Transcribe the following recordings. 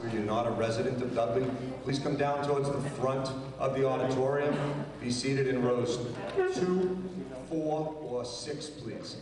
where you're not a resident of Dudley, please come down towards the front of the auditorium. Be seated in rows two, four, or six, please.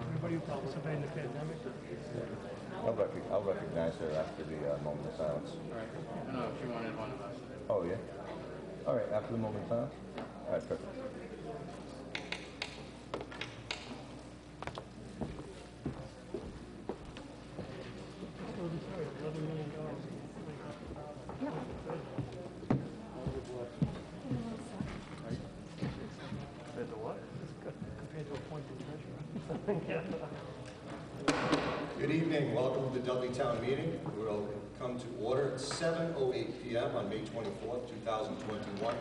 Everybody who participated in the pandemic. I'll rec- I'll recognize her after the uh, moment of silence. No, she wanted one of us. Oh, yeah? All right, after the moment of silence? All right, perfect. Eleven million dollars. Compared to what? Compared to appointed treasurer. Good evening, welcome to the Dudley Town Meeting. Will come to order at 7:08 PM on May 24th, 2021.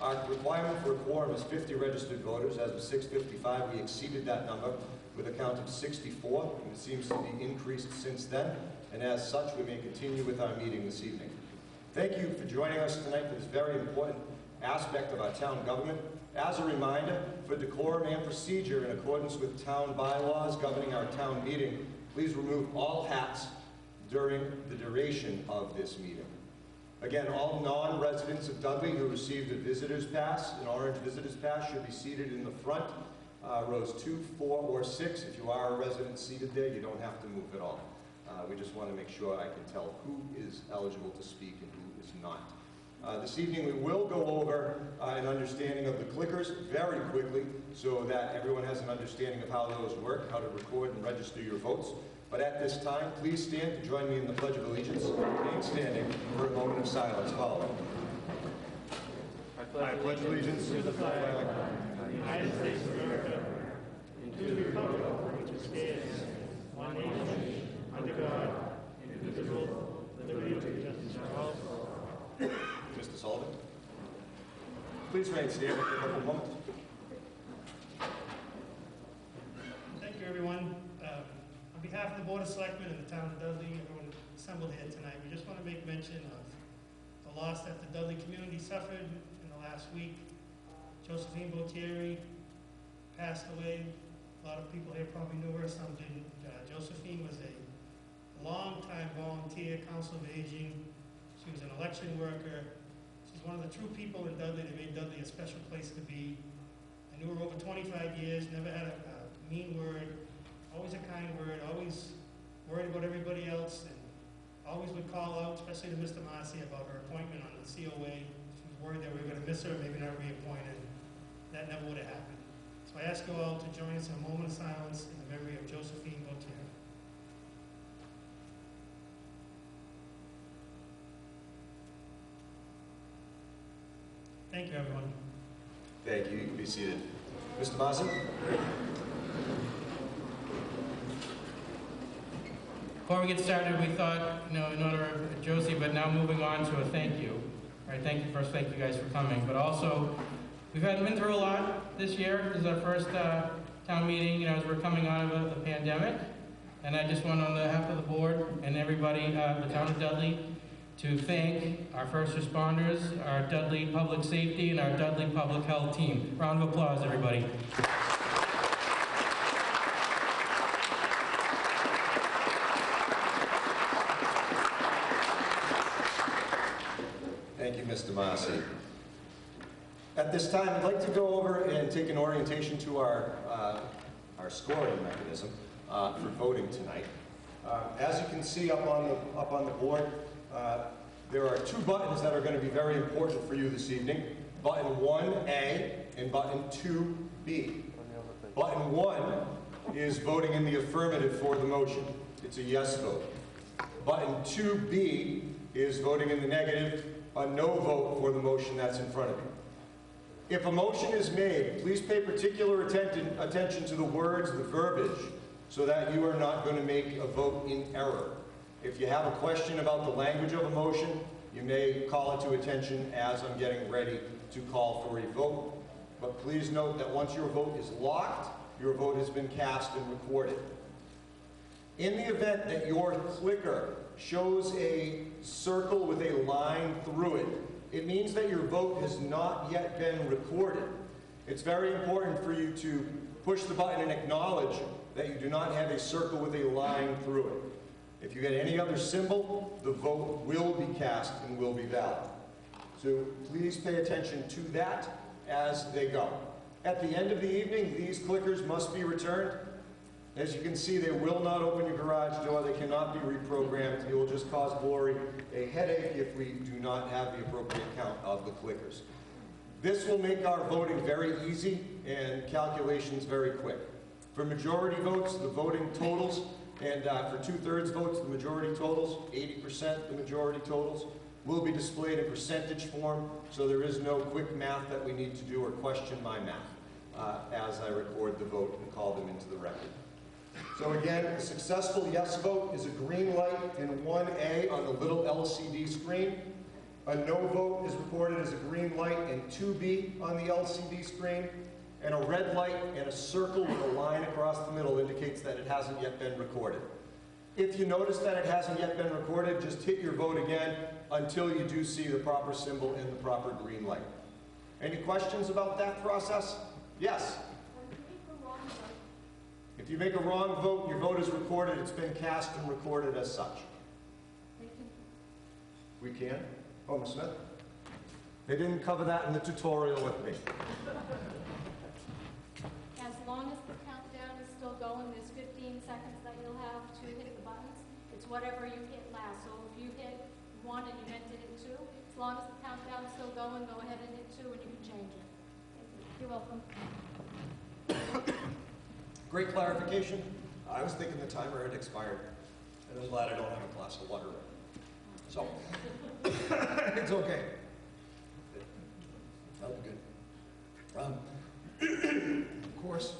Our requirement for a quorum is 50 registered voters. As of 6:55, we exceeded that number with a count of 64, and it seems to be increased since then, and as such, we may continue with our meeting this evening. Thank you for joining us tonight for this very important aspect of our town government. As a reminder, for decorum and procedure in accordance with town bylaws governing our town meeting, please remove all hats during the duration of this meeting. Again, all non-residents of Dudley who received a visitor's pass, an orange visitor's pass, should be seated in the front, uh, rows two, four, or six. If you are a resident seated there, you don't have to move at all. Uh, We just want to make sure I can tell who is eligible to speak and who is not. Uh, This evening, we will go over uh, an understanding of the clickers very quickly so that everyone has an understanding of how those work, how to record and register your votes. But at this time, please stand to join me in the Pledge of Allegiance. Remain standing for a moment of silence following. I pledge allegiance to the flag of the United States of America, and to the republic for which it stands, one nation, under God, indivisible, with liberty and justice for all. Sullivan. Please remain standing for a couple of moments. Thank you, everyone. Um, On behalf of the Board of Selectmen and the town of Dudley, everyone assembled here tonight, we just want to make mention of the loss that the Dudley community suffered in the last week. Josephine Botieri passed away. A lot of people here probably knew her, some didn't. Uh, Josephine was a longtime volunteer, council of aging. She was an election worker. One of the true people in Dudley that made Dudley a special place to be. I knew her over 25 years, never had a, a mean word, always a kind word, always worried about everybody else, and always would call out, especially to Mr. Marcy, about her appointment on the COA. She was worried that we were gonna miss her, maybe not reappointed. That never would have happened. So I ask you all to join us in a moment of silence in the memory of Josephine Thank you, everyone. Thank you. You can be seated. Mr. Massey? Before we get started, we thought, you know, in honor of Josie, but now moving on to a thank you. All right, thank you, first, thank you guys for coming, but also, we've had, been through a lot this year. This is our first uh, town meeting, you know, as we're coming out of the pandemic. And I just want on behalf of the board and everybody, uh, the town of Dudley, to thank our first responders, our Dudley Public Safety, and our Dudley Public Health team. Round of applause, everybody. Thank you, Mr. Massey. At this time, I'd like to go over and take an orientation to our, uh, our scoring mechanism uh, for voting tonight. Uh, As you can see up on the, up on the board, uh, there are two buttons that are going to be very important for you this evening. Button 1A and button 2B. Button 1 is voting in the affirmative for the motion. It's a yes vote. Button 2B is voting in the negative, a no vote for the motion that's in front of you. If a motion is made, please pay particular attention, to the words, the verbiage, so that you are not going to make a vote in error. If you have a question about the language of a motion, You may call it to attention as I'm getting ready to call for a vote. But please note that once your vote is locked, your vote has been cast and recorded. In the event that your clicker shows a circle with a line through it, it means that your vote has not yet been recorded. It's very important for you to push the button and acknowledge that you do not have a circle with a line through it. If you get any other symbol, the vote will be cast and will be valid. So please pay attention to that as they go. At the end of the evening, these clickers must be returned. As you can see, they will not open your garage door. They cannot be reprogrammed. It will just cause Lori a headache if we do not have the appropriate count of the clickers. This will make our voting very easy and calculations very quick. For majority votes, the voting totals, and uh, for two-thirds votes, the majority totals, 80% the majority totals, will be displayed in percentage form, so there is no quick math that we need to do or question my math uh, as I record the vote and call them into the record. So again, a successful yes vote is a green light in 1A on the little LCD screen. A no vote is recorded as a green light in 2B on the LCD screen. And a red light and a circle with a line across the middle indicates that it hasn't yet been recorded. If you notice that it hasn't yet been recorded, just hit your vote again until you do see the proper symbol and the proper green light. Any questions about that process? Yes? If you make a wrong vote, your vote is recorded, it's been cast and recorded as such. We can? Oh, Ms. Smith? They didn't cover that in the tutorial with me. As long as the countdown is still going, there's 15 seconds that you'll have to hit the buttons. It's whatever you hit last. So if you hit one and you meant to hit two, as long as the countdown's still going, go ahead and hit two and you can change it. You're welcome. Great clarification. I was thinking the timer had expired, and I'm glad I don't have a glass of water. So, it's okay. That was good. Um, Of course,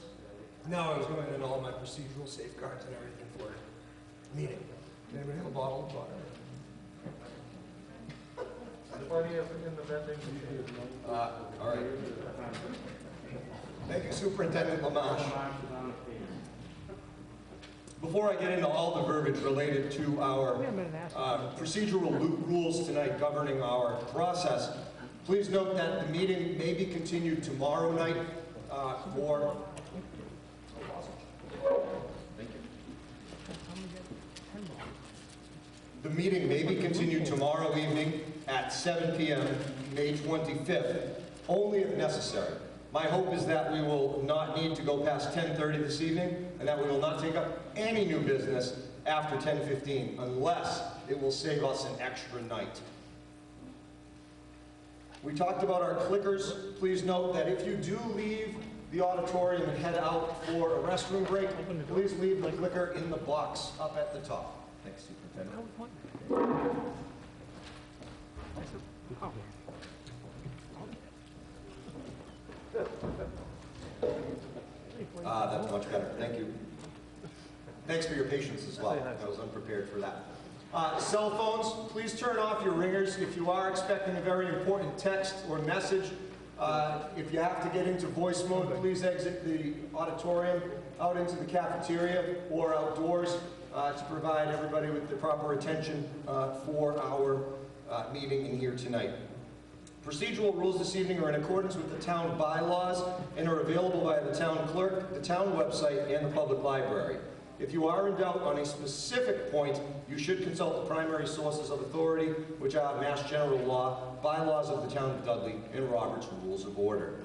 now I was going into all my procedural safeguards and everything for a meeting. Anybody have a bottle of water? Uh, all right. Thank you, Superintendent Lamarche. Before I get into all the verbiage related to our uh, procedural lu- rules tonight governing our process, please note that the meeting may be continued tomorrow night uh, for... The meeting may be continued tomorrow evening at 7 PM, May 25th, only if necessary. My hope is that we will not need to go past 10:30 this evening, and that we will not take up any new business after 10:15, unless it will save us an extra night. We talked about our clickers. Please note that if you do leave the auditorium and head out for a restroom break, please leave the clicker in the box up at the top. Thanks, Superintendent. Ah, that's much better. Thank you. Thanks for your patience as well. I was unprepared for that. Uh, Cell phones, please turn off your ringers if you are expecting a very important text or message. Uh, If you have to get into voice mode, please exit the auditorium out into the cafeteria or outdoors uh, to provide everybody with the proper attention uh, for our uh, meeting in here tonight. Procedural rules this evening are in accordance with the town bylaws and are available via the town clerk, the town website, and the public library. If you are in doubt on a specific point, you should consult the primary sources of authority, which are Mass General Law, bylaws of the town of Dudley, and Robert's Rules of Order.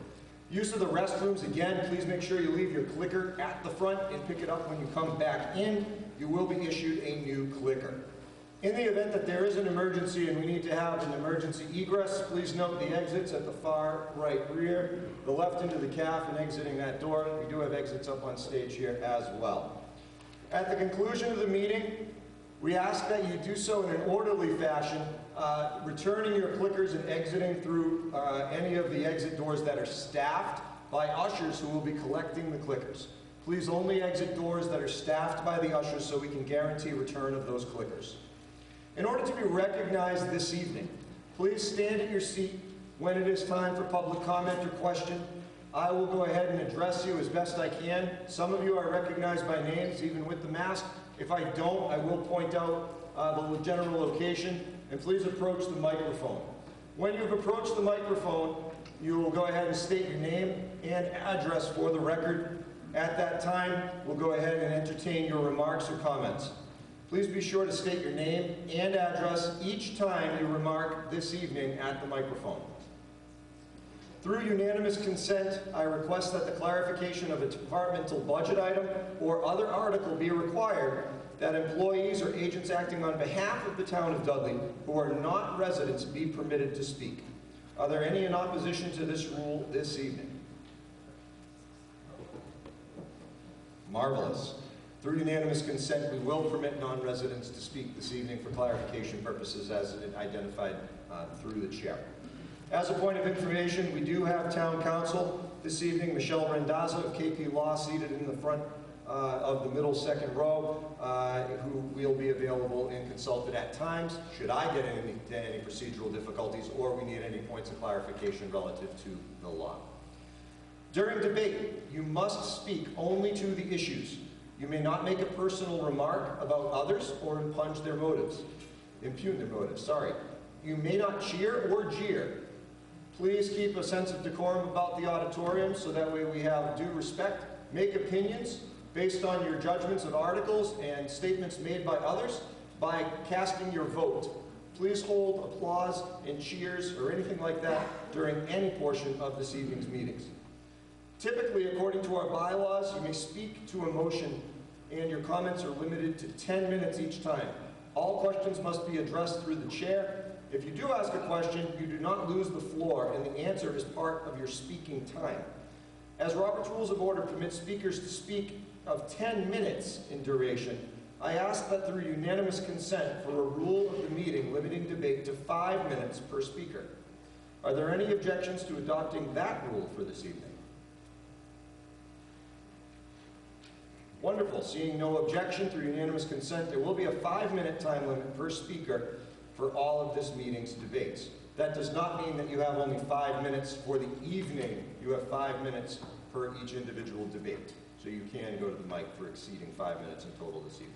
Use of the restrooms, again, please make sure you leave your clicker at the front and pick it up when you come back in. You will be issued a new clicker. In the event that there is an emergency and we need to have an emergency egress, please note the exits at the far right rear, the left into the calf and exiting that door. We do have exits up on stage here as well. At the conclusion of the meeting, we ask that you do so in an orderly fashion, uh, returning your clickers and exiting through uh, any of the exit doors that are staffed by ushers who will be collecting the clickers. Please only exit doors that are staffed by the ushers so we can guarantee return of those clickers. In order to be recognized this evening, please stand at your seat when it is time for public comment or question. I will go ahead and address you as best I can. Some of you are recognized by names, even with the mask. If I don't, I will point out uh, the general location, and please approach the microphone. When you've approached the microphone, you will go ahead and state your name and address for the record. At that time, we'll go ahead and entertain your remarks or comments. Please be sure to state your name and address each time you remark this evening at the microphone. Through unanimous consent, I request that the clarification of a departmental budget item or other article be required that employees or agents acting on behalf of the town of Dudley who are not residents be permitted to speak. Are there any in opposition to this rule this evening? Marvelous. Through unanimous consent, we will permit non-residents to speak this evening for clarification purposes as identified uh, through the chair. As a point of information, we do have town counsel this evening, Michelle Randazzo of KP Law seated in the front uh, of the middle second row, uh, who will be available and consulted at times, should I get any, any procedural difficulties or we need any points of clarification relative to the law. During debate, you must speak only to the issues. You may not make a personal remark about others or impugn their motives. Impugn their motives, sorry. You may not cheer or jeer. Please keep a sense of decorum about the auditorium so that way we have due respect. Make opinions based on your judgments of articles and statements made by others by casting your vote. Please hold applause and cheers or anything like that during any portion of this evening's meetings. Typically, according to our bylaws, you may speak to a motion and your comments are limited to 10 minutes each time. All questions must be addressed through the chair. If you do ask a question, you do not lose the floor and the answer is part of your speaking time. As Robert's Rules of Order permit speakers to speak of 10 minutes in duration, I ask that through unanimous consent for a rule of the meeting limiting debate to five minutes per speaker. Are there any objections to adopting that rule for this evening? Wonderful. Seeing no objection through unanimous consent, there will be a five-minute time limit per speaker for all of this meeting's debates. That does not mean that you have only five minutes for the evening. You have five minutes per each individual debate. So you can go to the mic for exceeding five minutes in total this evening.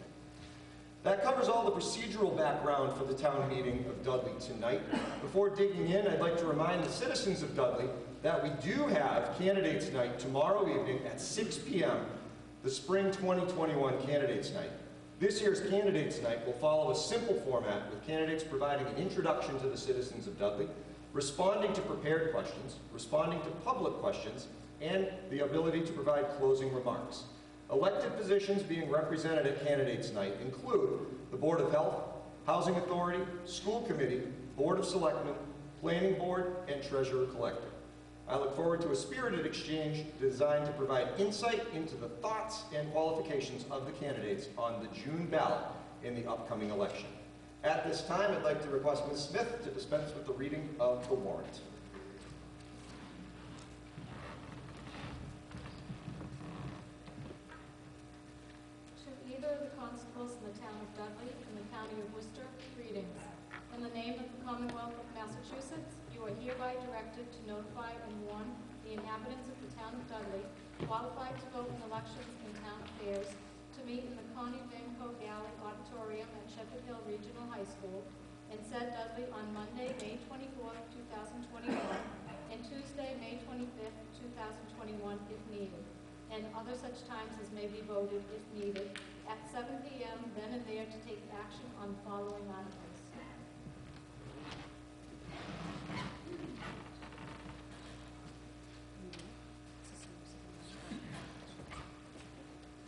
That covers all the procedural background for the town meeting of Dudley tonight. Before digging in, I'd like to remind the citizens of Dudley that we do have candidates night tomorrow evening at 6 p.m., the spring 2021 candidates night. This year's candidates night will follow a simple format with candidates providing an introduction to the citizens of Dudley, responding to prepared questions, responding to public questions, and the ability to provide closing remarks. Elected positions being represented at Candidates Night include the Board of Health, Housing Authority, School Committee, Board of Selectmen, Planning Board, and Treasurer Collector. I look forward to a spirited exchange designed to provide insight into the thoughts and qualifications of the candidates on the June ballot in the upcoming election. At this time, I'd like to request Ms. Smith to dispense with the reading of the warrant. To either of the constables in the town of Dudley and the county of Worcester, greetings. In the name of the Commonwealth of Massachusetts, you are hereby directed to notify and warn the inhabitants of the town of Dudley qualified to vote in elections and town affairs to meet in the Connie Vanco Galley Auditorium at Shepherd Hill Regional High School in said Dudley on Monday, May 24th, 2021, and Tuesday, May 25th, 2021, if needed and other such times as may be voted if needed, at 7 p.m. then and there to take action on the following articles.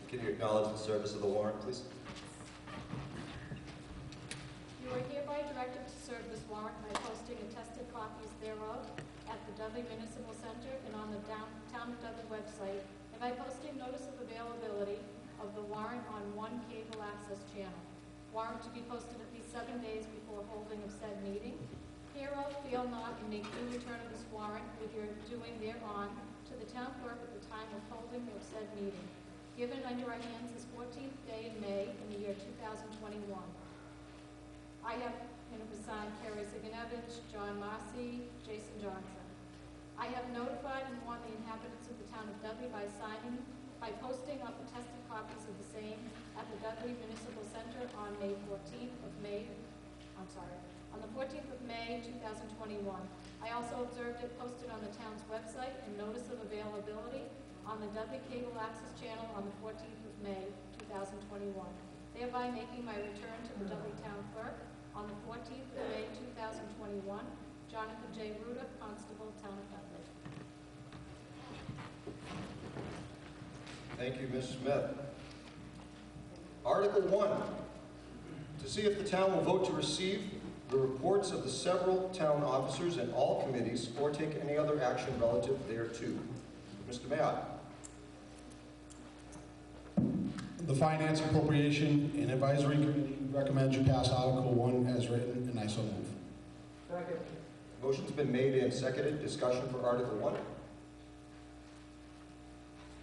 Can you acknowledge the service of the warrant, please? You are hereby directed to serve this warrant by posting attested copies thereof at the Dudley Municipal Center and on the Town of Dudley website, and by posting notice of availability of the warrant on one cable access channel. Warrant to be posted at least seven days before holding of said meeting. Hereof, fail not and make due return of this warrant with your doing thereon to the town clerk at the time of holding of said meeting. Given under our hands this 14th day in May in the year 2021. I have, was signed Carrie John Marcy, Jason Johnson. I have notified and warned the inhabitants of the town of Dudley by signing, by posting up attested copies of the same at the Dudley Municipal Center on May 14th of May, I'm sorry, on the 14th of May, 2021. I also observed it posted on the town's website and notice of availability on the Dudley Cable Access Channel on the 14th of May, 2021, thereby making my return to the Dudley Town Clerk on the 14th of May, 2021. Jonathan J. Ruda, Constable, Town of Dudley. Thank you, Ms. Smith. Article 1, to see if the town will vote to receive the reports of the several town officers and all committees or take any other action relative thereto. Mr. Mayor. The Finance Appropriation and Advisory Committee recommends you pass Article 1 as written, and I so move. Second. Motion's been made and seconded. Discussion for Article 1.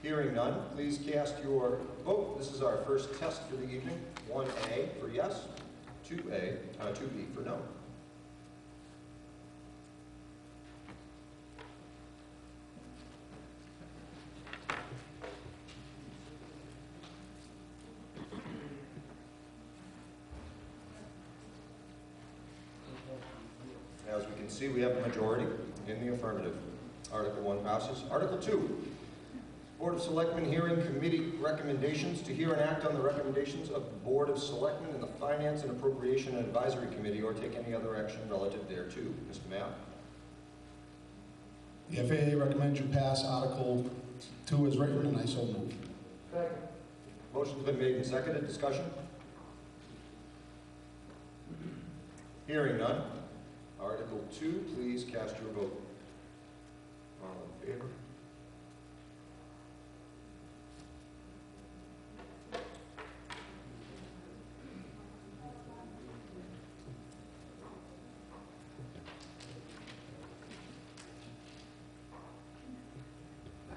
Hearing none, please cast your vote. This is our first test for the evening. 1A for yes, 2A, uh, 2B for no. As we can see, we have a majority in the affirmative. Article 1 passes. Article 2, Board of Selectmen hearing committee recommendations to hear and act on the recommendations of the Board of Selectmen and the Finance and Appropriation and Advisory Committee or take any other action relative thereto. Mr. Mayor? The FAA recommends you pass Article 2 as written, and I so move. Second. Motion's been made and seconded. Discussion? Hearing none. Article 2, please cast your vote. All in favor?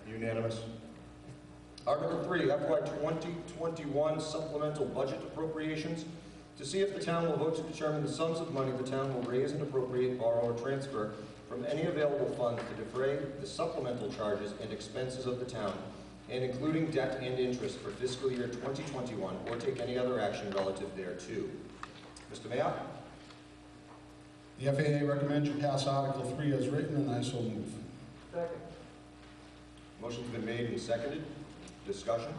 Unanimous. Article 3, FY 2021 supplemental budget appropriations. To see if the town will vote to determine the sums of money the town will raise and appropriate, borrow, or transfer from any available funds to defray the supplemental charges and expenses of the town, and including debt and interest for fiscal year 2021, or take any other action relative thereto. Mr. Mayor? The FAA recommends you pass Article 3 as written, and I so move. Second. Motion's been made and seconded. Discussion?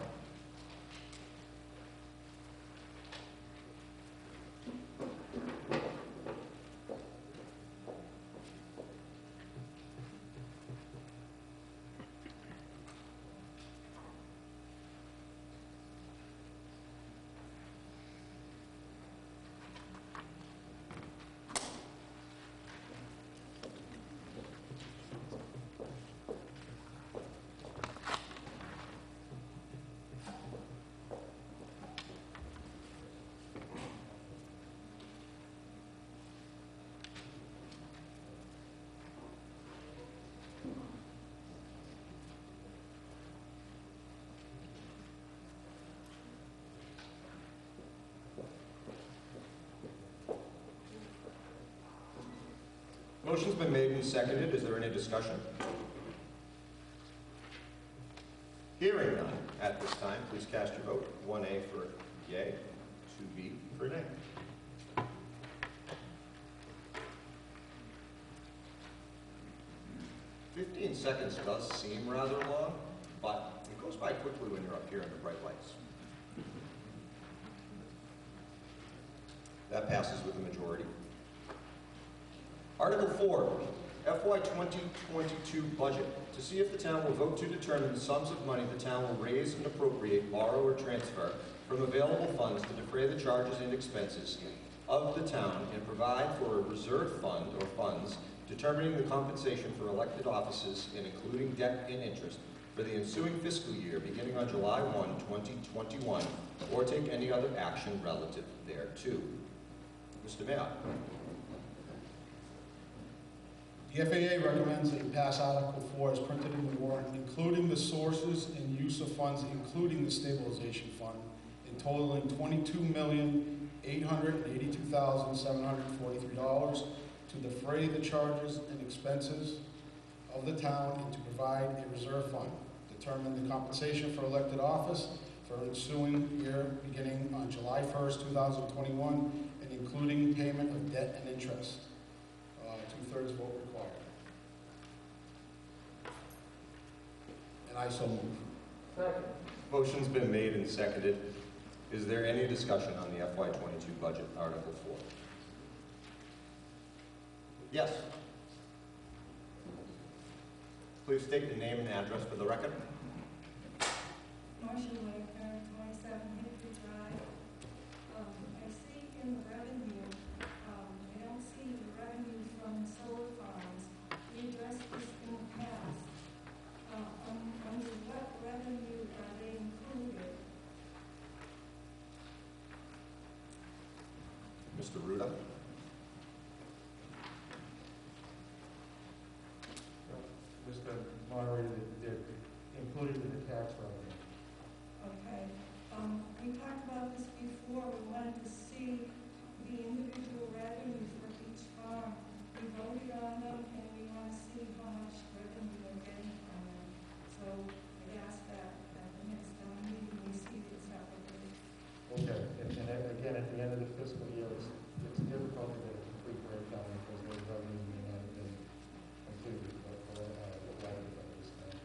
Motion's been made and seconded. Is there any discussion? Hearing none at this time, please cast your vote. 1A for yay, 2B for nay. Fifteen seconds does seem rather long, but it goes by quickly when you're up here in the bright lights. That passes with a majority. Article 4, FY 2022 budget. To see if the town will vote to determine the sums of money the town will raise and appropriate, borrow, or transfer from available funds to defray the charges and expenses of the town and provide for a reserve fund or funds determining the compensation for elected offices and including debt and interest for the ensuing fiscal year beginning on July 1, 2021, or take any other action relative thereto. Mr. Mayor? The FAA recommends that you pass Article 4 as printed in the warrant, including the sources and use of funds, including the stabilization fund, in totaling $22,882,743 to defray the charges and expenses of the town and to provide a reserve fund. Determine the compensation for elected office for ensuing year beginning on July 1st, 2021, and including payment of debt and interest. Uh, Two-thirds vote required. And I so move. Motion's been made and seconded. Is there any discussion on the FY twenty-two budget, Article four? Yes? Please state your name and address for the record. Marcia Waker, twenty-seven Hickory Drive. Um, I see in the revenue, um, I don't see the revenue from solar farms. We addressed this in the past. Uh, um, under what revenue are they included? Mr. Ruda? Moderator, they're included in the tax revenue. Okay, um, we talked about this before, we wanted to see the individual revenue for each farm. We voted on them, and we want to see how much revenue they're getting from them. So I asked that at the next meeting, we see it separately. Okay, and and again, at the end of the fiscal year, it's, it's difficult to get a complete breakdown because those revenues may not have been completed, but, uh, what revenue at this time.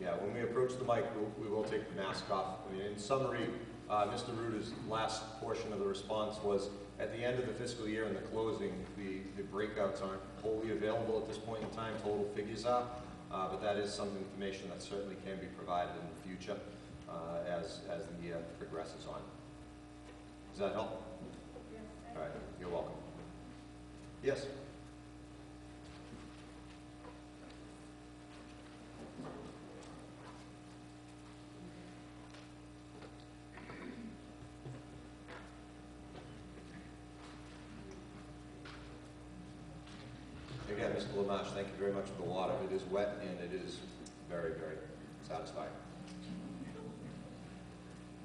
Yeah, when we approach the mic, we'll- we will take the mask off. I mean, in summary, uh, Mr. Ruda's last portion of the response was, at the end of the fiscal year and the closing, the the breakouts aren't wholly available at this point in time, total figures are, uh, but that is some information that certainly can be provided in the future uh, as as the year progresses on. Does that help? Yes. All right, you're welcome. Yes? Again, thank you very much for the water. It is wet and it is very, very satisfying.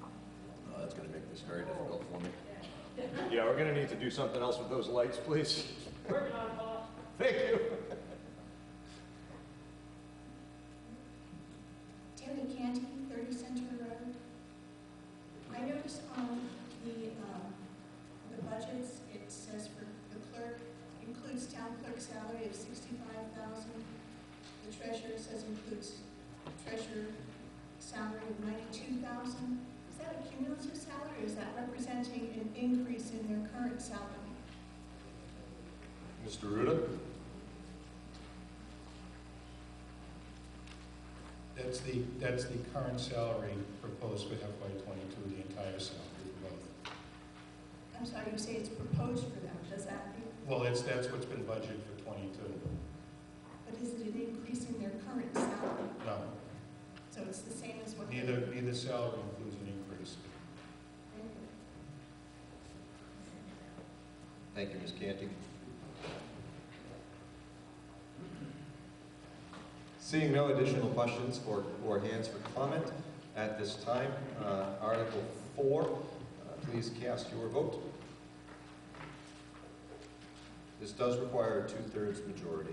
Oh, that's gonna make this very difficult for me. Yeah, we're gonna need to do something else with those lights, please. Working on it, boss. Thank you. Terry Canty, 30 Center Road. I noticed on the, um, the budgets, it says for the clerk, includes town clerk salary of 65,000. The treasurer says includes treasurer salary of 92,000. Is that a cumulative salary, or is that representing an increase in their current salary? Mr. Ruda? That's the, that's the current salary proposed for FY '22, the entire salary for both. I'm sorry, you say it's proposed for them, does that mean, Well, that's, that's what's been budgeted for '22. but is it an increase in their current salary? No, So it's the same as what? they- neither, neither salary includes an increase. Thank you, Ms. Canty. Seeing no additional questions or, or hands for comment at this time, uh, Article 4, uh, please cast your vote. This does require a two-thirds majority.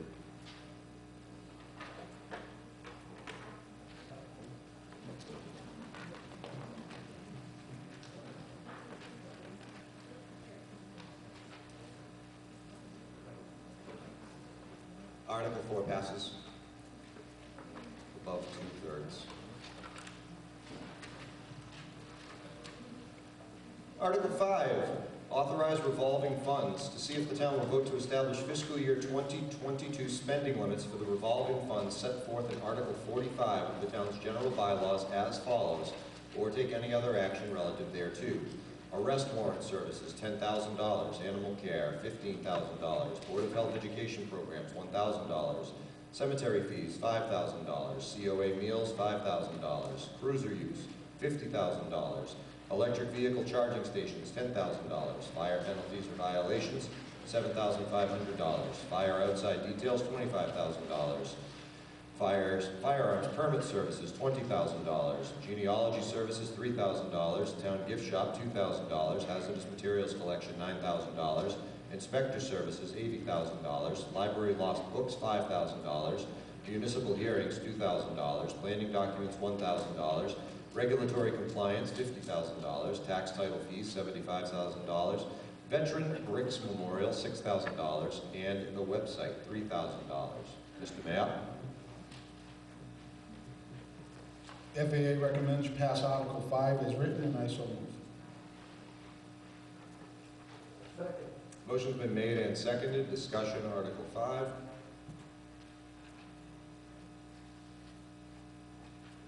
Article 4 passes above two-thirds. Article 5, authorize revolving funds to see if the town will vote to establish fiscal year 2022 spending limits for the revolving funds set forth in Article 45 of the town's general bylaws as follows, or take any other action relative thereto. Arrest warrant services, $10,000. Animal care, $15,000. Board of Health Education programs, $1,000. Cemetery fees, $5,000. COA meals, $5,000. Cruiser use, $50,000. Electric vehicle charging stations, $10,000. Fire penalties or violations, $7,500. Fire outside details, $25,000. Fires, firearms permit services, twenty thousand dollars. Genealogy services, three thousand dollars. Town gift shop, two thousand dollars. Hazardous materials collection, nine thousand dollars. Inspector services, eighty thousand dollars. Library lost books, five thousand dollars. Municipal hearings, two thousand dollars. Planning documents, one thousand dollars. Regulatory compliance, fifty thousand dollars. Tax title fees, seventy-five thousand dollars. Veteran Bricks Memorial, six thousand dollars. And the website, three thousand dollars. Mr. Mayor? FAA recommends you pass Article 5 as written, and I so move. Motion's been made and seconded. Discussion, Article 5.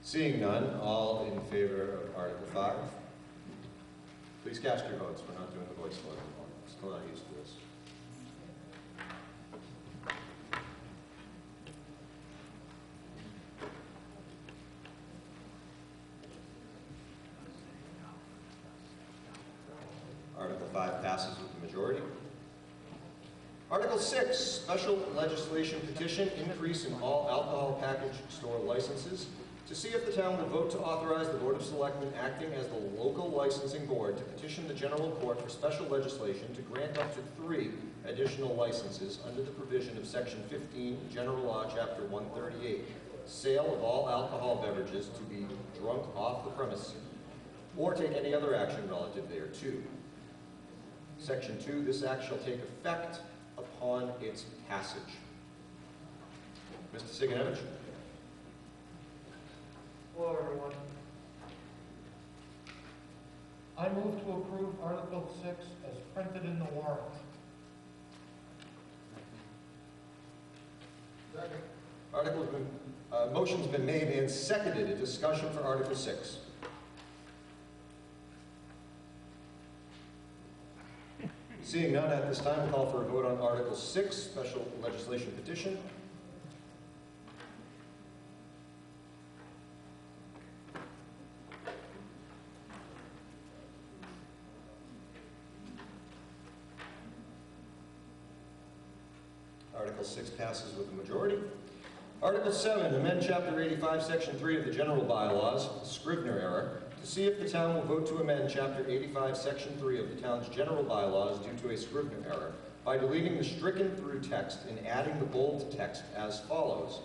Seeing none, all in favor of Article 5? Please cast your votes. We're not doing the voice vote anymore. Still not used to this. Article 5 passes with the majority. Article 6, special legislation petition, increase in all alcohol package store licenses. To see if the town would vote to authorize the Board of Selectmen acting as the local licensing board to petition the general court for special legislation to grant up to three additional licenses under the provision of Section 15, General Law, Chapter 138, sale of all alcohol beverages to be drunk off the premise, or take any other action relative thereto. Section 2, this act shall take effect upon its passage. Mr. Sigenovich? Hello, everyone. I move to approve Article 6 as printed in the warrant. Article's been, uh, motion's been made and seconded. A discussion for Article 6. Seeing none at this time, call for a vote on Article 6, special legislation petition. Article 6 passes with a majority. Article 7, amend Chapter 85, Section 3 of the general bylaws, Scrivener error, to see if the town will vote to amend Chapter 85, Section 3 of the town's general bylaws due to a Scrivener error by deleting the stricken through text and adding the bold text as follows.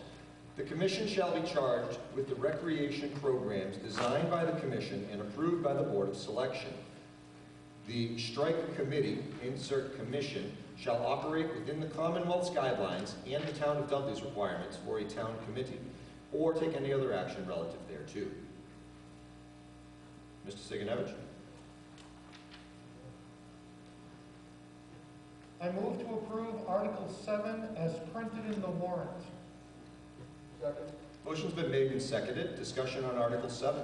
The commission shall be charged with the recreation programs designed by the commission and approved by the Board of Selection. The strike committee, insert commission, shall operate within the Commonwealth's guidelines and the town of Dudley's requirements for a town committee, or take any other action relative thereto. Mr. Sigenovich? I move to approve Article 7 as printed in the warrant. Second. Motion's been made and seconded. Discussion on Article 7.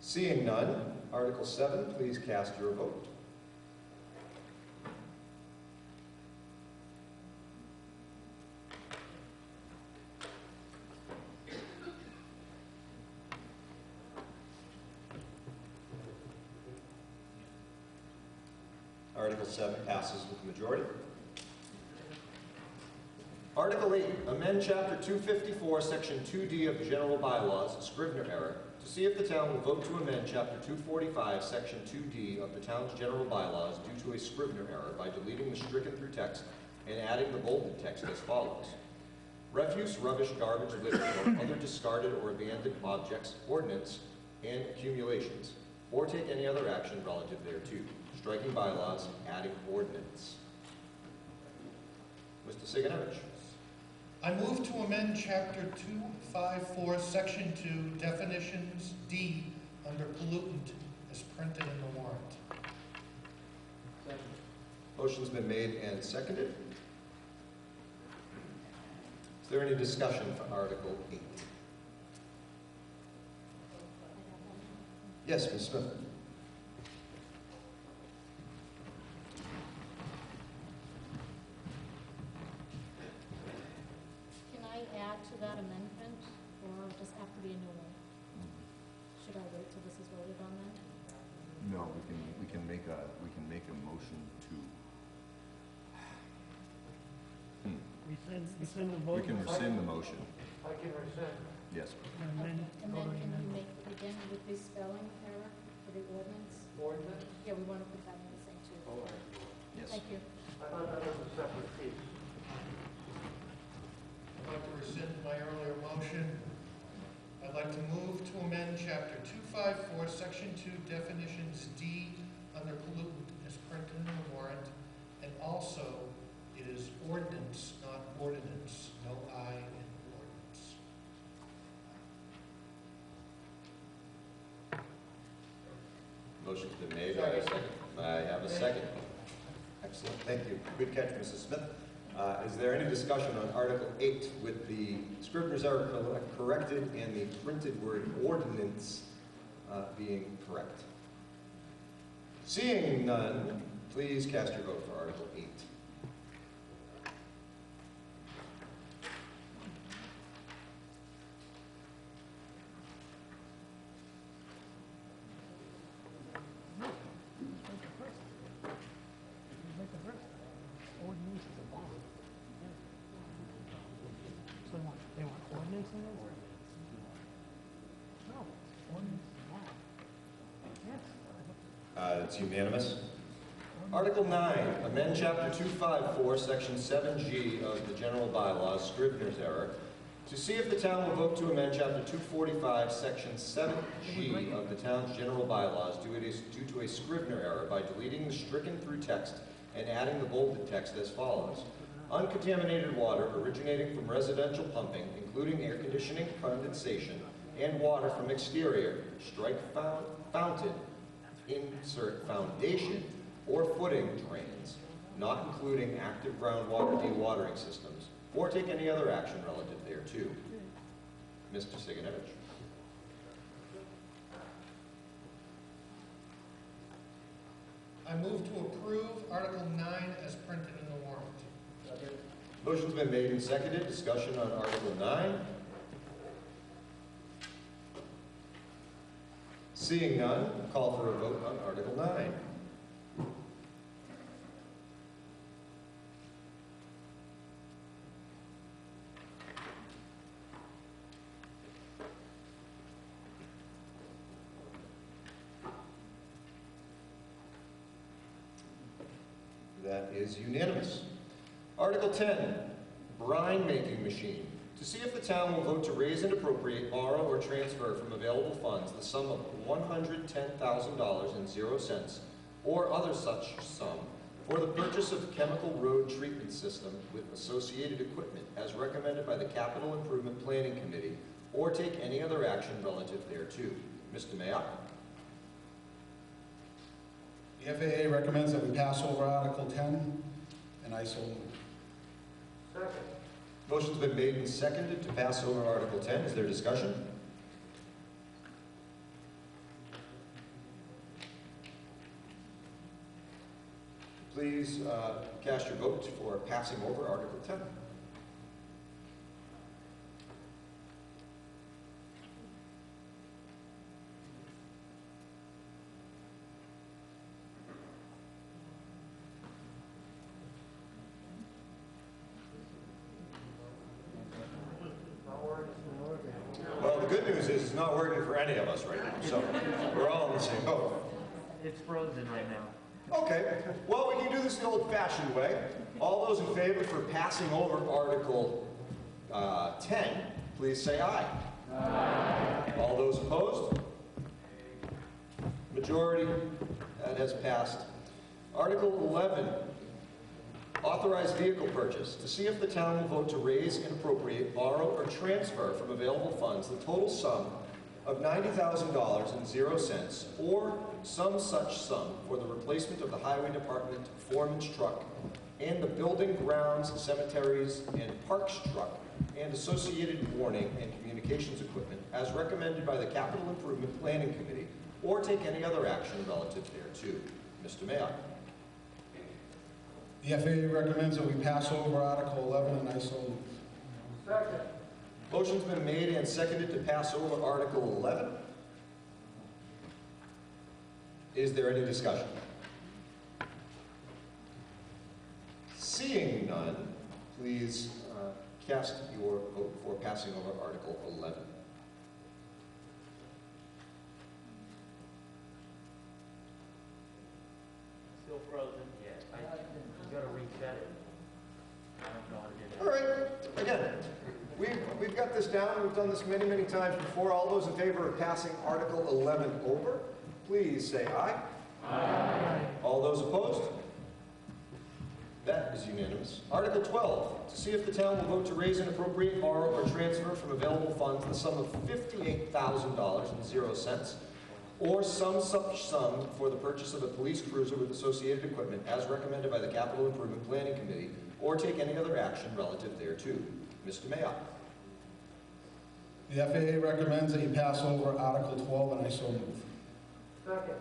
Seeing none, Article 7, please cast your vote. Article 7 passes with the majority. Article 8, amend Chapter 254, Section 2D of the general bylaws, Scrivener error, to see if the town will vote to amend Chapter 245, Section 2D of the town's general bylaws due to a Scrivener error by deleting the stricken through text and adding the bolded text as follows. Refuse, rubbish, garbage, litter, or other discarded or abandoned objects, ordnance, and accumulations, or take any other action relative thereto, striking bylaws, and adding ordinance. Mr. Sigenovich? I move to amend Chapter 254, Section 2, definitions D, under pollutant, as printed in the warrant. Motion's been made and seconded. Is there any discussion for Article 8? Yes, Ms. Smith? To that amendment, or does it have to be a new one? Should I wait till this is voted on then? No, we can, we can make a, we can make a motion to, Rescind, rescind the We vote. can rescind the motion. I can rescind. Yes. And then And vote then can you amendment. make it again with this spelling error for the ordinance? Ordinance? Yeah, we want to put that in the same too. Oh, yes. Thank you. I thought that was a separate piece. I'd like to rescind my earlier motion. I'd like to move to amend chapter two five four, section two, definitions D under pollutant as printed in the warrant. And also, it is ordinance, not ordinance, no I in ordinance. Motion's been made, I have a second? I have a second. Excellent, thank you. Good catch, Mrs. Smith. Uh, Is there any discussion on Article 8 with the Scrivener's error corrected and the printed word ordinance uh, being correct? Seeing none, please cast your vote for Article 8. Make the first. Ordinance is a bond. So they want, they want ordinance in there? No, ordinance is a bond. Yes. Uh, It's unanimous. Article 9, amend Chapter 254, Section 7G of the General Bylaws, Scrivener's error, to see if the town will vote to amend Chapter 245, Section 7G of the town's general bylaws due due to a Scrivener error by deleting the stricken through text and adding the bolded text as follows. Uncontaminated water originating from residential pumping, including air conditioning, condensation, and water from exterior, strike foun- fountain, insert foundation or footing drains, not including active groundwater dewatering systems, or take any other action relative thereto. Mr. Sigenovich. I move to approve Article nine as printed in the warrant. Motion's been made and seconded. Discussion on Article 9. Seeing none, call for a vote on Article 9. That is unanimous. Article 10, brine making machine. To see if the town will vote to raise and appropriate, borrow, or transfer from available funds the sum of $110,000 and zero cents or other such sum for the purchase of chemical road treatment system with associated equipment as recommended by the Capital Improvement Planning Committee or take any other action relative thereto. Mr. Mayock? The FAA recommends that we pass over Article 10, and I so move. Second. Motion's been made and seconded to pass over Article 10. Is there discussion? Please uh, cast your vote for passing over Article 10. Not working. Well, the good news is it's not working for any of us right now, so we're all in the same boat. It's frozen right now. Okay, well, we can do this the old-fashioned way. All those in favor for passing over Article uh, 10, please say aye. Aye. All those opposed? Majority, that has passed. Article 11, authorized vehicle purchase. To see if the town will vote to raise and appropriate, borrow, or transfer from available funds the total sum of $90,000 and zero cents, or some such sum for the replacement of the Highway Department foreman's truck and the building, grounds, cemeteries, and parks truck and associated warning and communications equipment as recommended by the Capital Improvement Planning Committee, or take any other action relative thereto. Mr. Mayock. The FAA recommends that we pass over Article 11, and I so move. Second. Motion's been made and seconded to pass over Article 11. Is there any discussion? Seeing none, please uh, cast your vote for passing over Article 11. Still frozen? Yeah. I, you gotta reset it. I don't know how to do that. All right, again, we've, we've got this down, we've done this many, many times before. All those in favor of passing Article 11 over, please say aye. Aye. All those opposed? That is unanimous. Article 12, to see if the town will vote to raise and appropriate, borrow, or transfer from available funds the sum of $58,000 and zero cents, or some such sum for the purchase of a police cruiser with associated equipment as recommended by the Capital Improvement Planning Committee, or take any other action relative thereto. Mr. Mayock. The FAA recommends that you pass over Article 12, and I so move. Second.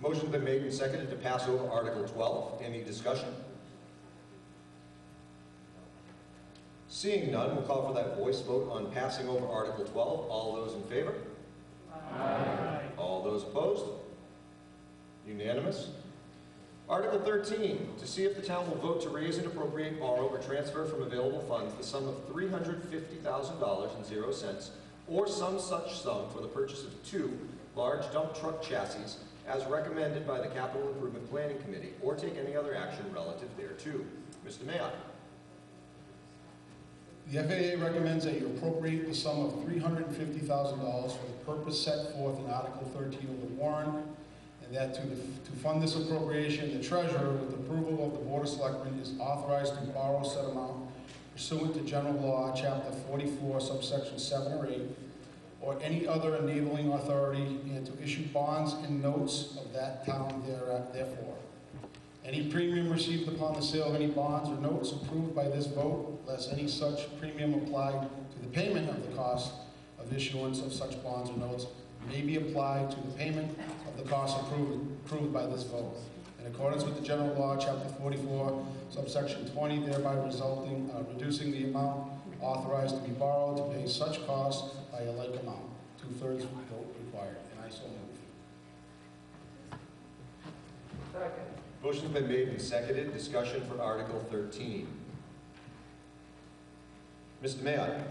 Motion's been made and seconded to pass over Article 12. Any discussion? Seeing none, we'll call for that voice vote on passing over Article 12. All those in favor? Aye. All those opposed? Unanimous. Article 13, to see if the town will vote to raise and appropriate, borrow, or transfer from available funds the sum of $350,000 and zero cents, or some such sum for the purchase of two large dump truck chassis as recommended by the Capital Improvement Planning Committee, or take any other action relative thereto. Mr. Mayock. The FAA recommends that you appropriate the sum of $350,000 for the purpose set forth in Article 13 of the warrant, that to, to fund this appropriation, the treasurer, with approval of the Board of Selectmen, is authorized to borrow said amount pursuant to General Law, Chapter 44, subsection 7 or 8, or any other enabling authority, and to issue bonds and notes of that town there- therefore. Any premium received upon the sale of any bonds or notes approved by this vote, less any such premium applied to the payment of the cost of issuance of such bonds or notes, may be applied to the payment of the costs approved, approved by this vote. In accordance with the general law, chapter 44, subsection 20, thereby resulting, uh, reducing the amount authorized to be borrowed to pay such costs by a like amount. Two-thirds vote required, and I so move. Second. Motion's been made and seconded. Discussion for Article 13. Mr. Mayock.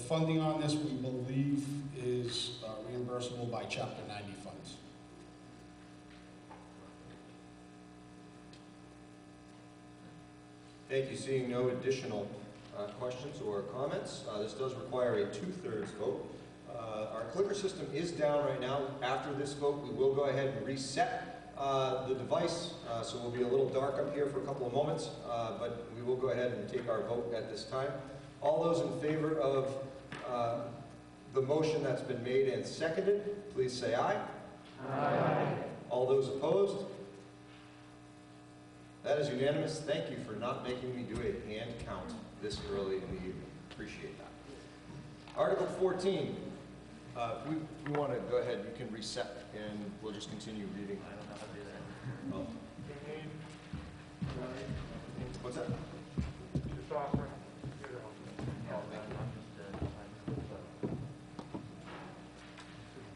The funding on this, we believe, is uh, reimbursable by Chapter 90 funds. Thank you. Seeing no additional uh, questions or comments, uh, this does require a two-thirds vote. Uh, Our clicker system is down right now. After this vote, we will go ahead and reset uh, the device, uh, so we'll be a little dark up here for a couple of moments, but we will go ahead and take our vote at this time. All those in favor of uh, the motion that's been made and seconded, please say aye. Aye. All those opposed? That is unanimous. Thank you for not making me do a hand count this early in the evening. Appreciate that. Article 14. Uh, We, we want to go ahead, you can reset, and we'll just continue reading. I don't know how to do that. Oh, What's that? Just offering, you know, Oh, thank you. I'm just, uh, I'm just, uh,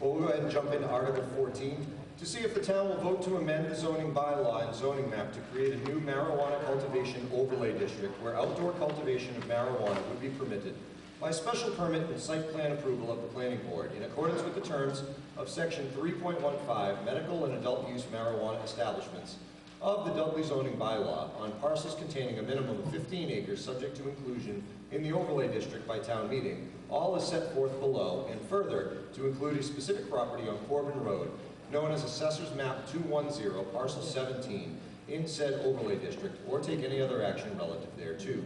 Well, go ahead and jump into Article 14. To see if the town will vote to amend the zoning bylaw and zoning map to create a new marijuana cultivation overlay district where outdoor cultivation of marijuana would be permitted by special permit and site plan approval of the planning board in accordance with the terms of section 3.15 medical and adult use marijuana establishments of the Dudley zoning bylaw on parcels containing a minimum of 15 acres subject to inclusion in the overlay district by town meeting. All is set forth below, and further, to include a specific property on Corbin Road, known as Assessor's Map 210, Parcel 17, in said overlay district, or take any other action relative thereto.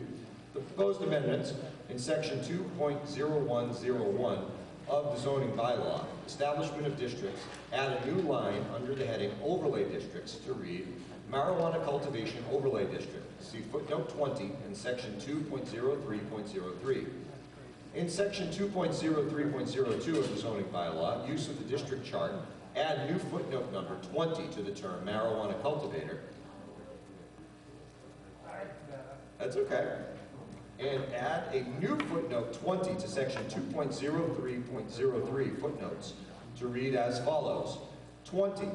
The proposed amendments in section 2.0101 of the zoning bylaw, establishment of districts, add a new line under the heading overlay districts to read marijuana cultivation overlay district. See footnote 20 in section 2.03.03. In section 2.03.02 of the zoning bylaw, use of the district chart, add new footnote number 20 to the term marijuana cultivator. That's okay. And add a new footnote 20 to section 2.03.03 footnotes to read as follows. 20,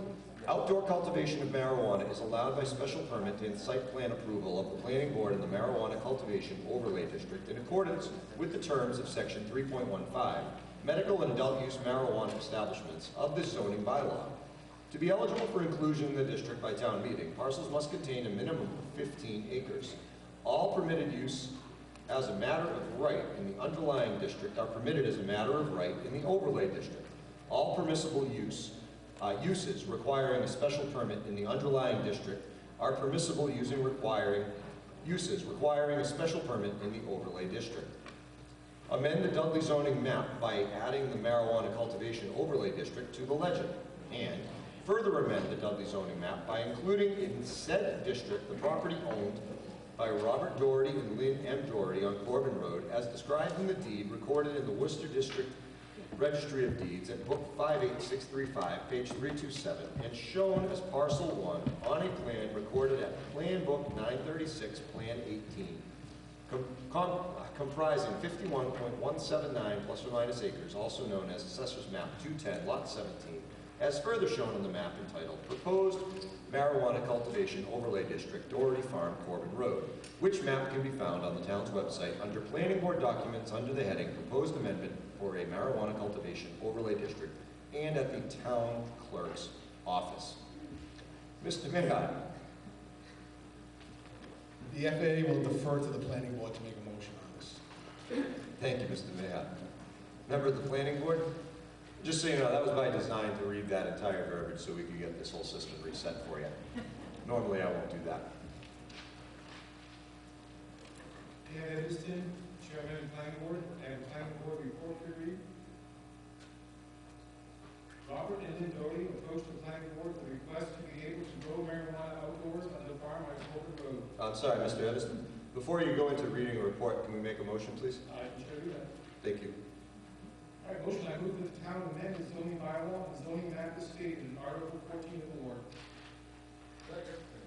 Outdoor cultivation of marijuana is allowed by special permit and site plan approval of the planning board in the marijuana cultivation overlay district in accordance with the terms of section 3.15, medical and adult use marijuana establishments of this zoning bylaw. To be eligible for inclusion in the district by town meeting, parcels must contain a minimum of 15 acres. All permitted use as a matter of right in the underlying district are permitted as a matter of right in the overlay district. All permissible use, uh, uses requiring a special permit in the underlying district are permissible using requiring, uses requiring a special permit in the overlay district. Amend the Dudley zoning map by adding the marijuana cultivation overlay district to the legend. And further amend the Dudley zoning map by including in said district the property owned by Robert Doherty and Lynn M. Doherty on Corbin Road as described in the deed recorded in the Worcester District Registry of Deeds at Book 58635, page 327, and shown as parcel 1 on a plan recorded at Plan Book 936, Plan 18, com- com- comprising 51.179 plus or minus acres, also known as Assessor's Map 210, Lot 17, as further shown on the map entitled Proposed Marijuana Cultivation Overlay District, Doherty Farm, Corbin Road, which map can be found on the town's website under Planning Board Documents under the heading Proposed Amendment for a Marijuana Cultivation Overlay District and at the Town Clerk's Office. Mr. Mayock, The FAA will defer to the planning board to make a motion on this. thank you, Mr. Mayock. Member of the Planning Board, just so you know, that was by design to read that entire verbiage so we could get this whole system reset for you. Normally, I won't do that. Dan Evanston, Chairman of Planning Board, and Planning Board report to read. Robert and Lynn Doherty approached the Planning Board with a request to be able to grow marijuana outdoors on the farm on Corbin Road. I'm sorry, Mr. Evanston. Before you go into reading a report, can we make a motion, please? I can show you that. Thank you. Motion, I move that the town amend the zoning bylaw and zoning map as stated in Article fourteen of the warrant.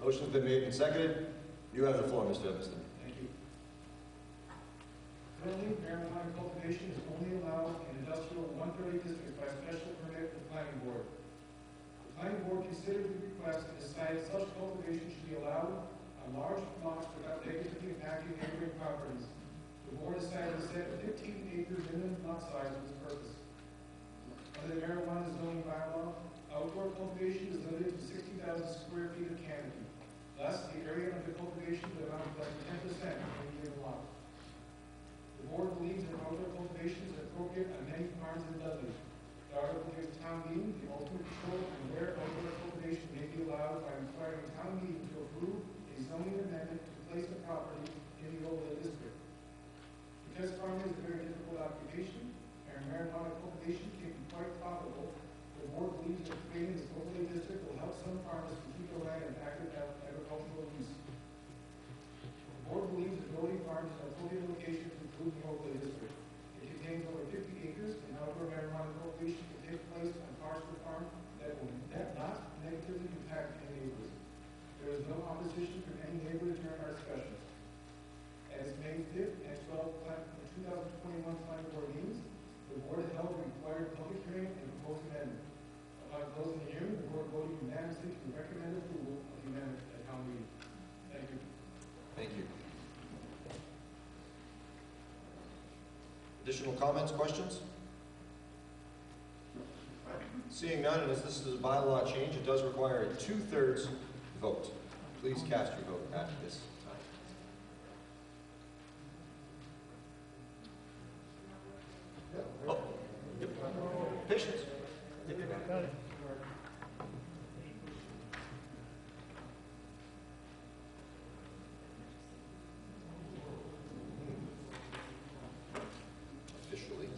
Motion's been made and seconded. You have the floor, Mr. Evanston. Thank you. Currently, marijuana cultivation is only allowed in industrial one thirty districts by special permit of the planning board. The planning board considered the request and decided such cultivation should be allowed on large lots without negatively impacting neighboring properties. The board decided to set a fifteen acre minimum lot size for this purpose. Under the marijuana zoning bylaw, outdoor cultivation is limited to sixty thousand square feet of canopy. Thus, the area under cultivation would amount to less than ten percent of any given lot. The board believes that outdoor cultivation is appropriate on many farms in Dudley. The article gives town meeting the ultimate control on where outdoor cultivation may be allowed by requiring town meeting to approve a zoning amendment to place the property in the overlay district. Because farming is a very difficult occupation, and marijuana cultivation can be quite profitable, the board believes that creating this overlay district will help some farmers to keep their land and active agricultural use. The board believes that building farms are fully locations include the overlay district. It contains over 50 acres, and outdoor marijuana cultivation can take place on parts of the farm that will not negatively impact any neighbors. There is no opposition from any neighbor to turn our discussions. As May 5th, 2021 plan the Board of Health required public hearing and proposed amendment. Upon closing the hearing, the board voted unanimously to recommend approval of the amendment at town meeting. Thank you. Thank you. Additional comments, questions? Seeing none, and as this is a bylaw change, it does require a two-thirds vote. Please cast your vote at this Patience. Officially.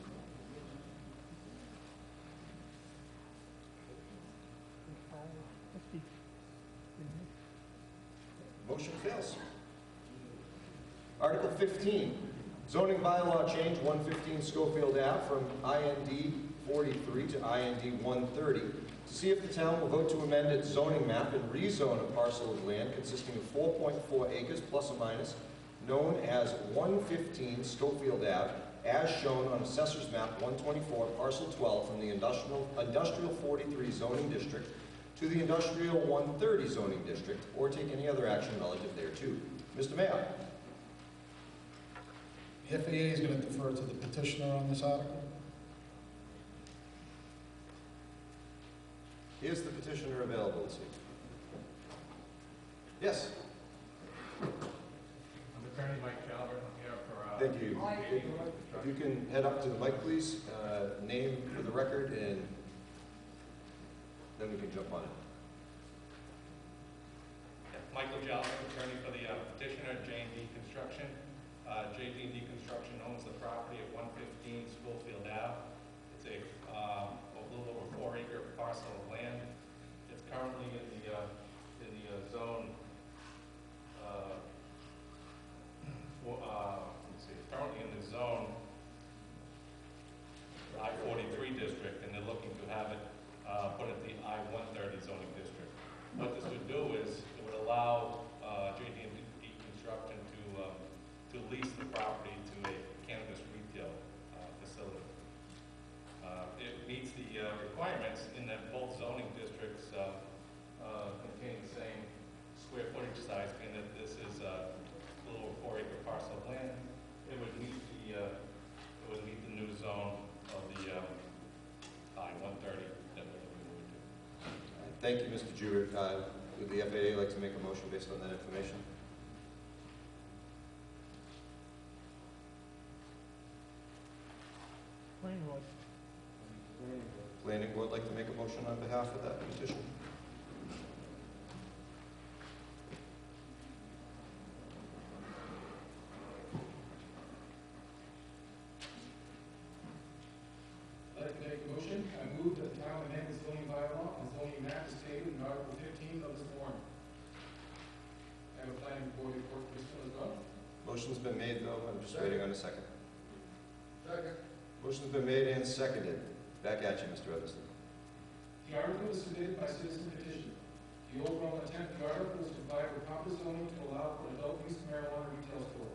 Motion fails. Article 15, zoning bylaw change 115 Schofield Ave from IND 43 to IND 130. To see if the town will vote to amend its zoning map and rezone a parcel of land consisting of 4.4 acres plus or minus, known as 115 Schofield Ave, as shown on Assessor's Map 124, Parcel 12, from the Industrial, Industrial 43 zoning district to the Industrial 130 zoning district or take any other action relative thereto. Mr. Mayock? The FAA is going to defer to the petitioner on this article. Is the petitioner available this evening? Yes, I'm Attorney Mike Calvert, I'm here for, uh... thank you. If you can head up to the mic, please, uh, name for the record, and then we can jump on it. Michael Jallo, attorney for the uh, petitioner, J and D Construction. Uh, J and D Construction owns the property at one fifteen Schofield Ave. It's a, um, a little over four acre parcel of land. It's currently in the, uh, in the uh, zone, uh, for, uh, let's see, it's currently in the zone I forty-three district, and they're looking to have it, uh, put at the I one thirty zoning district. What this would do is, it would allow, uh, JD&D Construction to, um, to lease the property to a cannabis retail, uh, facility. Uh, it meets the, uh, requirements in that both zoning districts, uh, uh, contain the same square footage size, and that this is, uh, a little over four acre parcel of land. It would meet the, uh, it would meet the new zone of the, um, I one thirty that we're looking to do. Thank you, Mr. Jewett. Uh, Would the FAA like to make a motion based on that information? Planning board. Planning board like to make a motion on behalf of that petition? I'd like to make a motion, I move that the town amend the zoning bylaw and zoning map as stated in Article fifteen of this warrant. I have a planning board report for this one as well. Motion's been made, though, I'm just waiting on a second. Second. Motion's been made and seconded. Back at you, Mr. Evanston. The article was submitted by citizen petition. The overall intent of the article is to provide for proper zoning to allow for adult use marijuana retail store.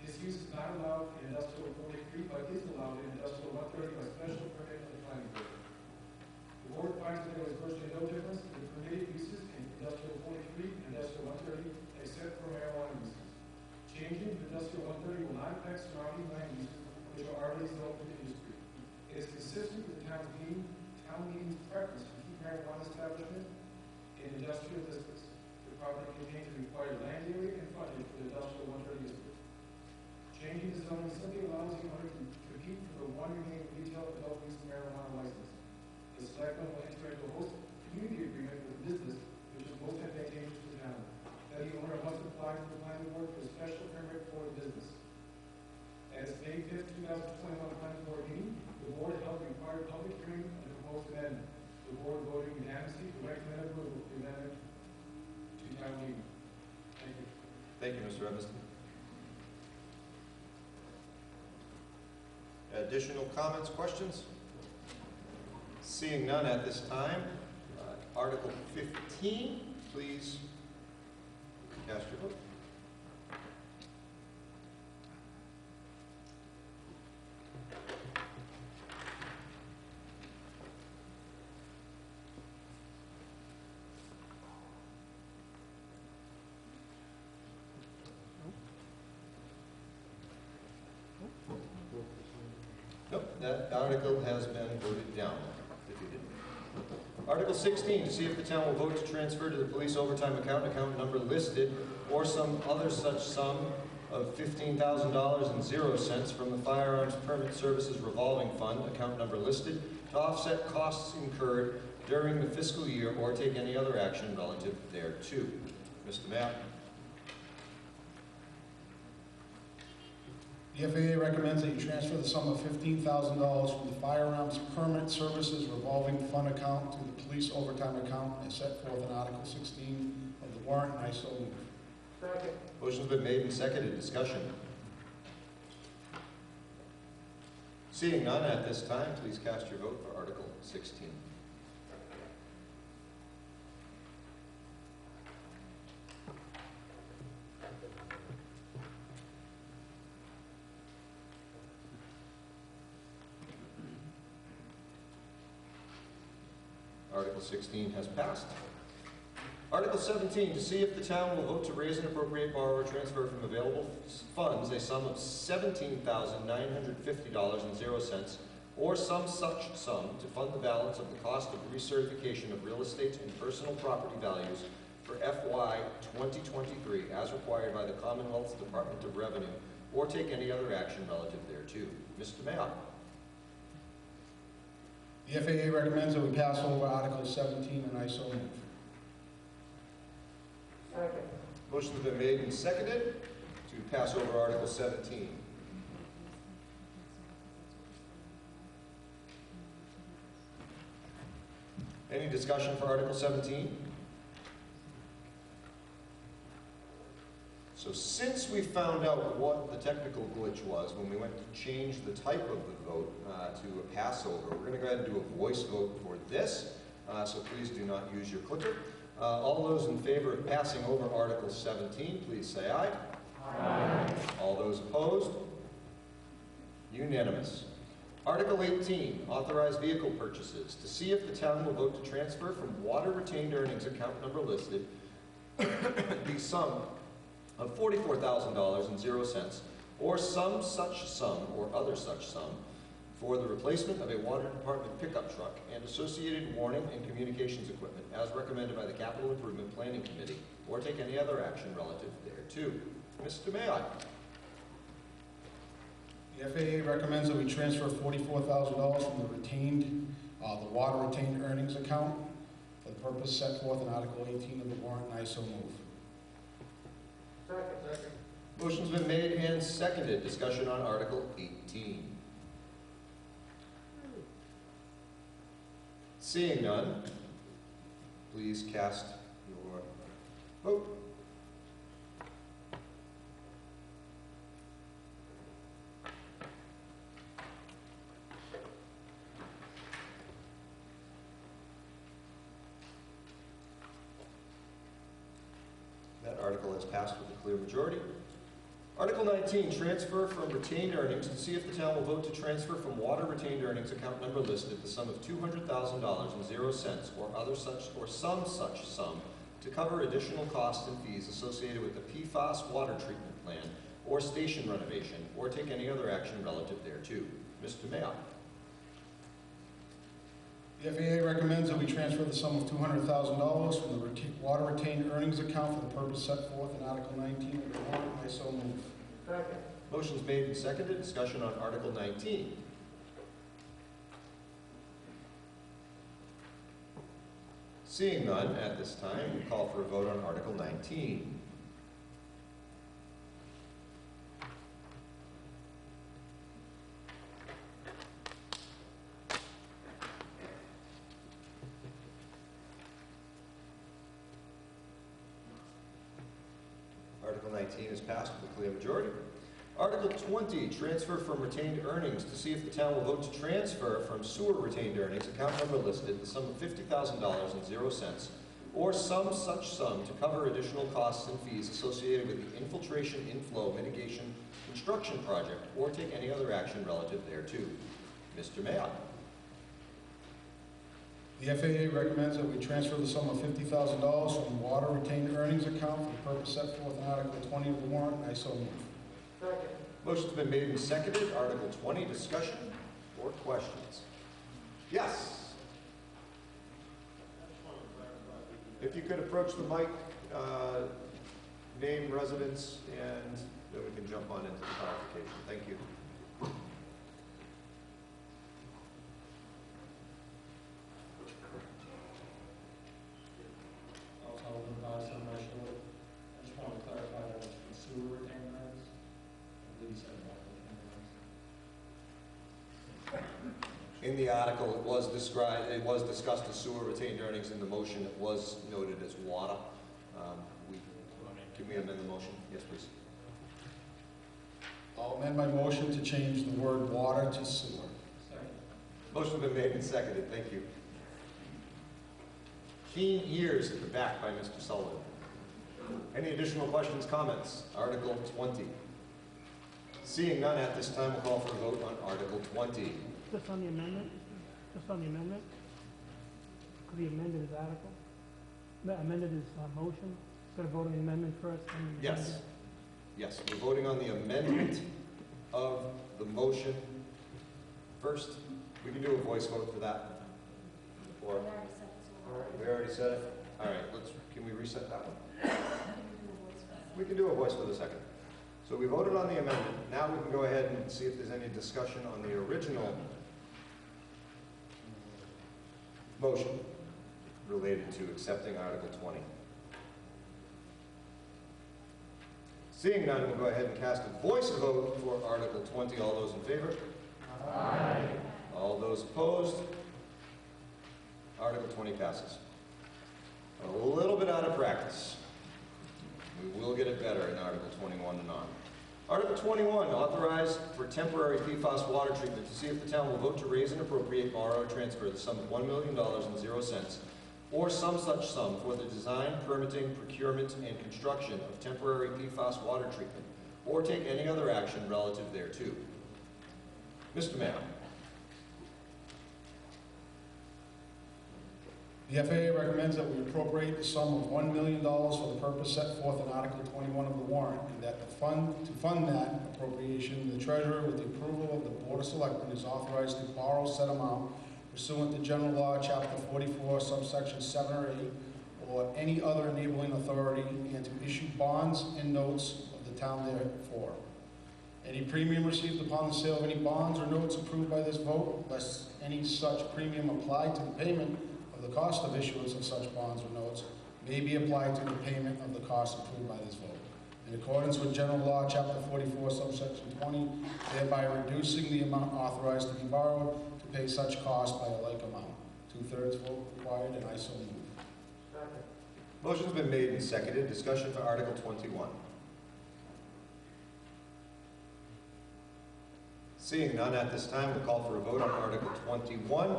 This use is not allowed in industrial forty-three, but is allowed in industrial one thirty by special permit of the planning board. The board finds that there is virtually no difference in the permitted uses in industrial forty-three and industrial one thirty, except for marijuana uses. Changing to industrial one thirty will not affect surrounding land uses, which are already zoned for industry. It is consistent with the town's meeting, town meeting's preference to keep marijuana establishment in industrial districts. The property contains the required land area and frontage for the industrial one thirty district. Changing the zoning simply allows the owner to compete for the one remaining retail adult use marijuana license. The selectmen will enter into a host community agreement with the business, which is most advantageous to the town. That the apply to the planning board for special permit for the business. Its May fifth, two thousand twenty-one planning board meeting, the board held a required public hearing on the proposed amendment. The board voted unanimously to recommend approval of the amendment to town meeting. Thank you. Thank you, Mr. Evanston. Additional comments, questions? Seeing none at this time, uh, Article 15, please cast your vote. Nope, that article has been voted down. Article 16, to see if the town will vote to transfer to the police overtime account, account number listed, or some other such sum of $15,000 and zero cents from the Firearms Permit Services Revolving Fund, account number listed, to offset costs incurred during the fiscal year or take any other action relative thereto. Mr. Mayock? The FAA recommends that you transfer the sum of $15,000 from the Firearms Permit Services Revolving Fund account to the Police Overtime account as set forth in Article 16 of the warrant, and I so move. Second. Motion's been made and seconded. Discussion. Seeing none at this time, please cast your vote for Article 16. Article 16 has passed. Article 17, to see if the town will vote to raise and appropriate borrow or transfer from available funds a sum of $17,950.00 or some such sum to fund the balance of the cost of recertification of real estate and personal property values for FY 2023 as required by the Commonwealth's Department of Revenue or take any other action relative thereto. Mr. Mayock. The FAA recommends that we pass over Article 17, and I so move. Motion's been made and seconded to pass over Article 17. Any discussion for Article 17? So since we found out what the technical glitch was when we went to change the type of the vote uh, to a Passover, we're going to go ahead and do a voice vote for this. Uh, So please do not use your clicker. Uh, All those in favor of passing over Article 17, please say aye. Aye. All those opposed? Unanimous. Article 18, authorized vehicle purchases. To see if the town will vote to transfer from water retained earnings account number listed the sum of $44,000.00 or some such sum or other such sum for the replacement of a water department pickup truck and associated warning and communications equipment as recommended by the Capital Improvement Planning Committee, or take any other action relative thereto. Mr. May The FAA recommends that we transfer $44,000 from the retained, uh, the water retained earnings account for the purpose set forth in Article 18 of the warrant, and I so move. Motion's been made and seconded. Discussion on Article 18. Seeing none, please cast your vote. Has passed with a clear majority. Article 19, transfer from retained earnings to see if the town will vote to transfer from water retained earnings account number listed the sum of $200,000 and zero cents or other such, or some such sum to cover additional costs and fees associated with the PFAS water treatment plan or station renovation, or take any other action relative thereto. Mr. Mayock. The FAA recommends that we transfer the sum of $200,000 from the reta- water retained earnings account for the purpose set forth in Article 19 of the warrant, I so move. Motion's made and seconded. Discussion on Article 19. Seeing none at this time, we call for a vote on Article 19. Article 19 is passed with a clear majority. Article 20, transfer from retained earnings to see if the town will vote to transfer from sewer retained earnings, account number listed, the sum of $50,000 and zero cents, or some such sum to cover additional costs and fees associated with the infiltration inflow mitigation construction project, or take any other action relative thereto. Mr. Mayock. The FAA recommends that we transfer the sum of $50,000 from water retained earnings account for the purpose set forth in Article 20 of the warrant, and I so move. Second. Motion's been made and seconded. Article 20, discussion or questions? Yes? If you could approach the mic, uh, name, residence, and then we can jump on into the clarification. Thank you. I'll tell them about some of my short. I just want to clarify that it's for sewer retained earnings. I believe you said water. In the article, it was described, it was discussed as sewer retained earnings. In the motion, it was noted as water. Um, we, can we amend the motion? Yes, please. I'll amend my motion to change the word water to sewer. Second. Motion's been made and seconded. Thank you. Keen ears at the back by Mr. Sullivan. Any additional questions, comments? Article 20. Seeing none at this time, we'll call for a vote on Article 20. Just on the amendment? Just on the amendment? Could he amend his article? No, Amended his uh, motion, instead of voting amendment first, then the Yes. amendment? Yes, we're voting on the amendment of the motion first. We can do a voice vote for that. We Or, already said it, we'll- already said it? All right, let's, can we reset that one? we can do a voice vote. We can do a voice for the second. So we voted on the amendment. Now we can go ahead and see if there's any discussion on the original motion related to accepting Article 20. Seeing none, we'll go ahead and cast a voice vote for Article 20. All those in favor? Aye. All those opposed? Article 20 passes. A little bit out of practice. We will get it better in Article 21 and on. Article 21, authorize for temporary PFAS water treatment to see if the town will vote to raise and appropriate, borrow, or transfer the sum of $1 million and zero cents or some such sum for the design, permitting, procurement, and construction of temporary PFAS water treatment, or take any other action relative thereto. Mr. Mayock. The FAA recommends that we appropriate the sum of $1 million for the purpose set forth in Article 21 of the warrant, and that the fund, to fund that appropriation, the treasurer, with the approval of the Board of Selectmen, is authorized to borrow said amount pursuant to General Law, Chapter 44, subsection 7 or 8, or any other enabling authority, and to issue bonds and notes of the town therefore. Any premium received upon the sale of any bonds or notes approved by this vote, less any such premium applied to the payment the cost of issuance of such bonds or notes, may be applied to the payment of the cost approved by this vote. In accordance with General Law, Chapter 44, subsection 20, thereby reducing the amount authorized to be borrowed to pay such cost by a like amount. Two-thirds vote required, and I so move. Motion's been made and seconded. Discussion for Article 21. Seeing none at this time, we'll call for a vote on Article 21.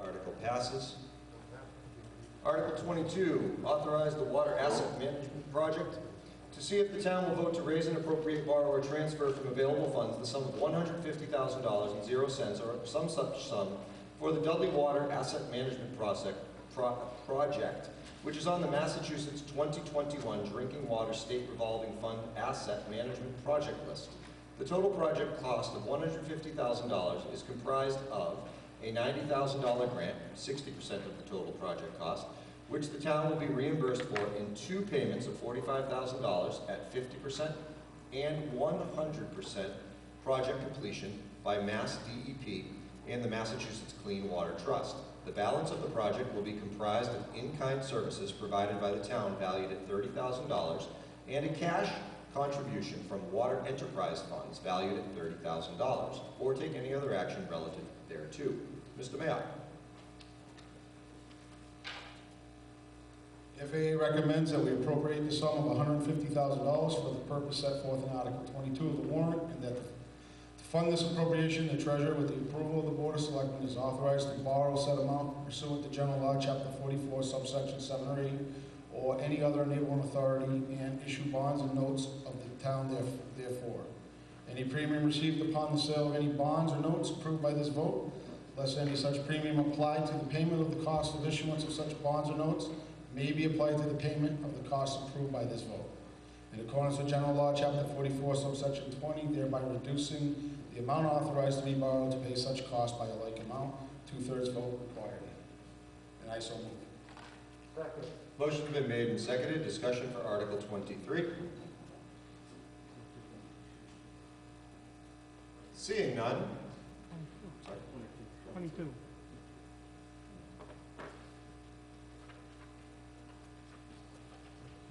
Article passes. Article 22, authorize the water asset management project to see if the town will vote to raise and appropriate, borrow, or transfer from available funds the sum of $150,000 and zero cents or some such sum for the Dudley Water Asset Management Project, pro- project, which is on the Massachusetts 2021 Drinking Water State Revolving Fund Asset Management Project List. The total project cost of $150,000 is comprised of a $90,000 grant, 60% of the total project cost, which the town will be reimbursed for in two payments of $45,000 at 50% and 100% project completion by Mass DEP and the Massachusetts Clean Water Trust. The balance of the project will be comprised of in-kind services provided by the town valued at $30,000 and a cash contribution from water enterprise funds valued at $30,000, or take any other action relative thereto. Mr. Mayock. FAA recommends that we appropriate the sum of $150,000 for the purpose set forth in Article 22 of the warrant, and that to fund this appropriation, the treasurer, with the approval of the Board of Selectmen, is authorized to borrow said amount pursuant to General Law, Chapter 44, subsection 7 or 8, or any other enabling authority, and issue bonds and notes of the town there- therefore. Any premium received upon the sale of any bonds or notes approved by this vote, less any such premium applied to the payment of the cost of issuance of such bonds or notes, may be applied to the payment of the costs approved by this vote. In accordance with General Law, Chapter 44, subsection 20, thereby reducing the amount authorized to be borrowed to pay such cost by a like amount, two-thirds vote required. And I so move. Second. Motion's been made and seconded. Discussion for Article 23. Seeing none. Sorry. Twenty-two.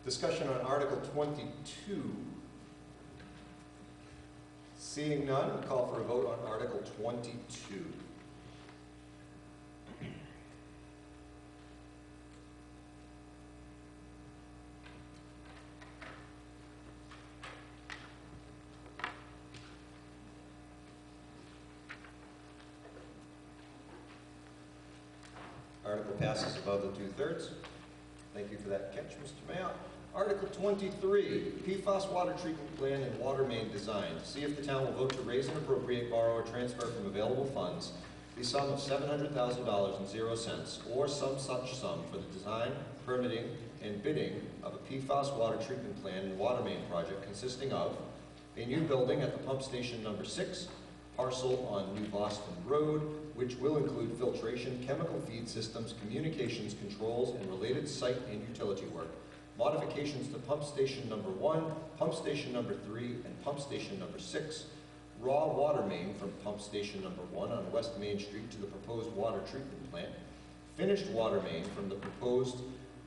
Discussion on Article 22. Seeing none, call for a vote on Article 22. Article passes above the two-thirds. Thank you for that catch, Mr. Mayock. Article 23, PFAS water treatment plan and water main design. See if the town will vote to raise and appropriate, borrow, or transfer from available funds the sum of $700,000 and zero cents, or some such sum for the design, permitting, and bidding of a PFAS water treatment plan and water main project consisting of a new building at the pump station number six, parcel on New Boston Road, which will include filtration, chemical feed systems, communications, controls, and related site and utility work. Modifications to pump station number one, pump station number three, and pump station number six. Raw water main from pump station number one on West Main Street to the proposed water treatment plant. Finished water main from the proposed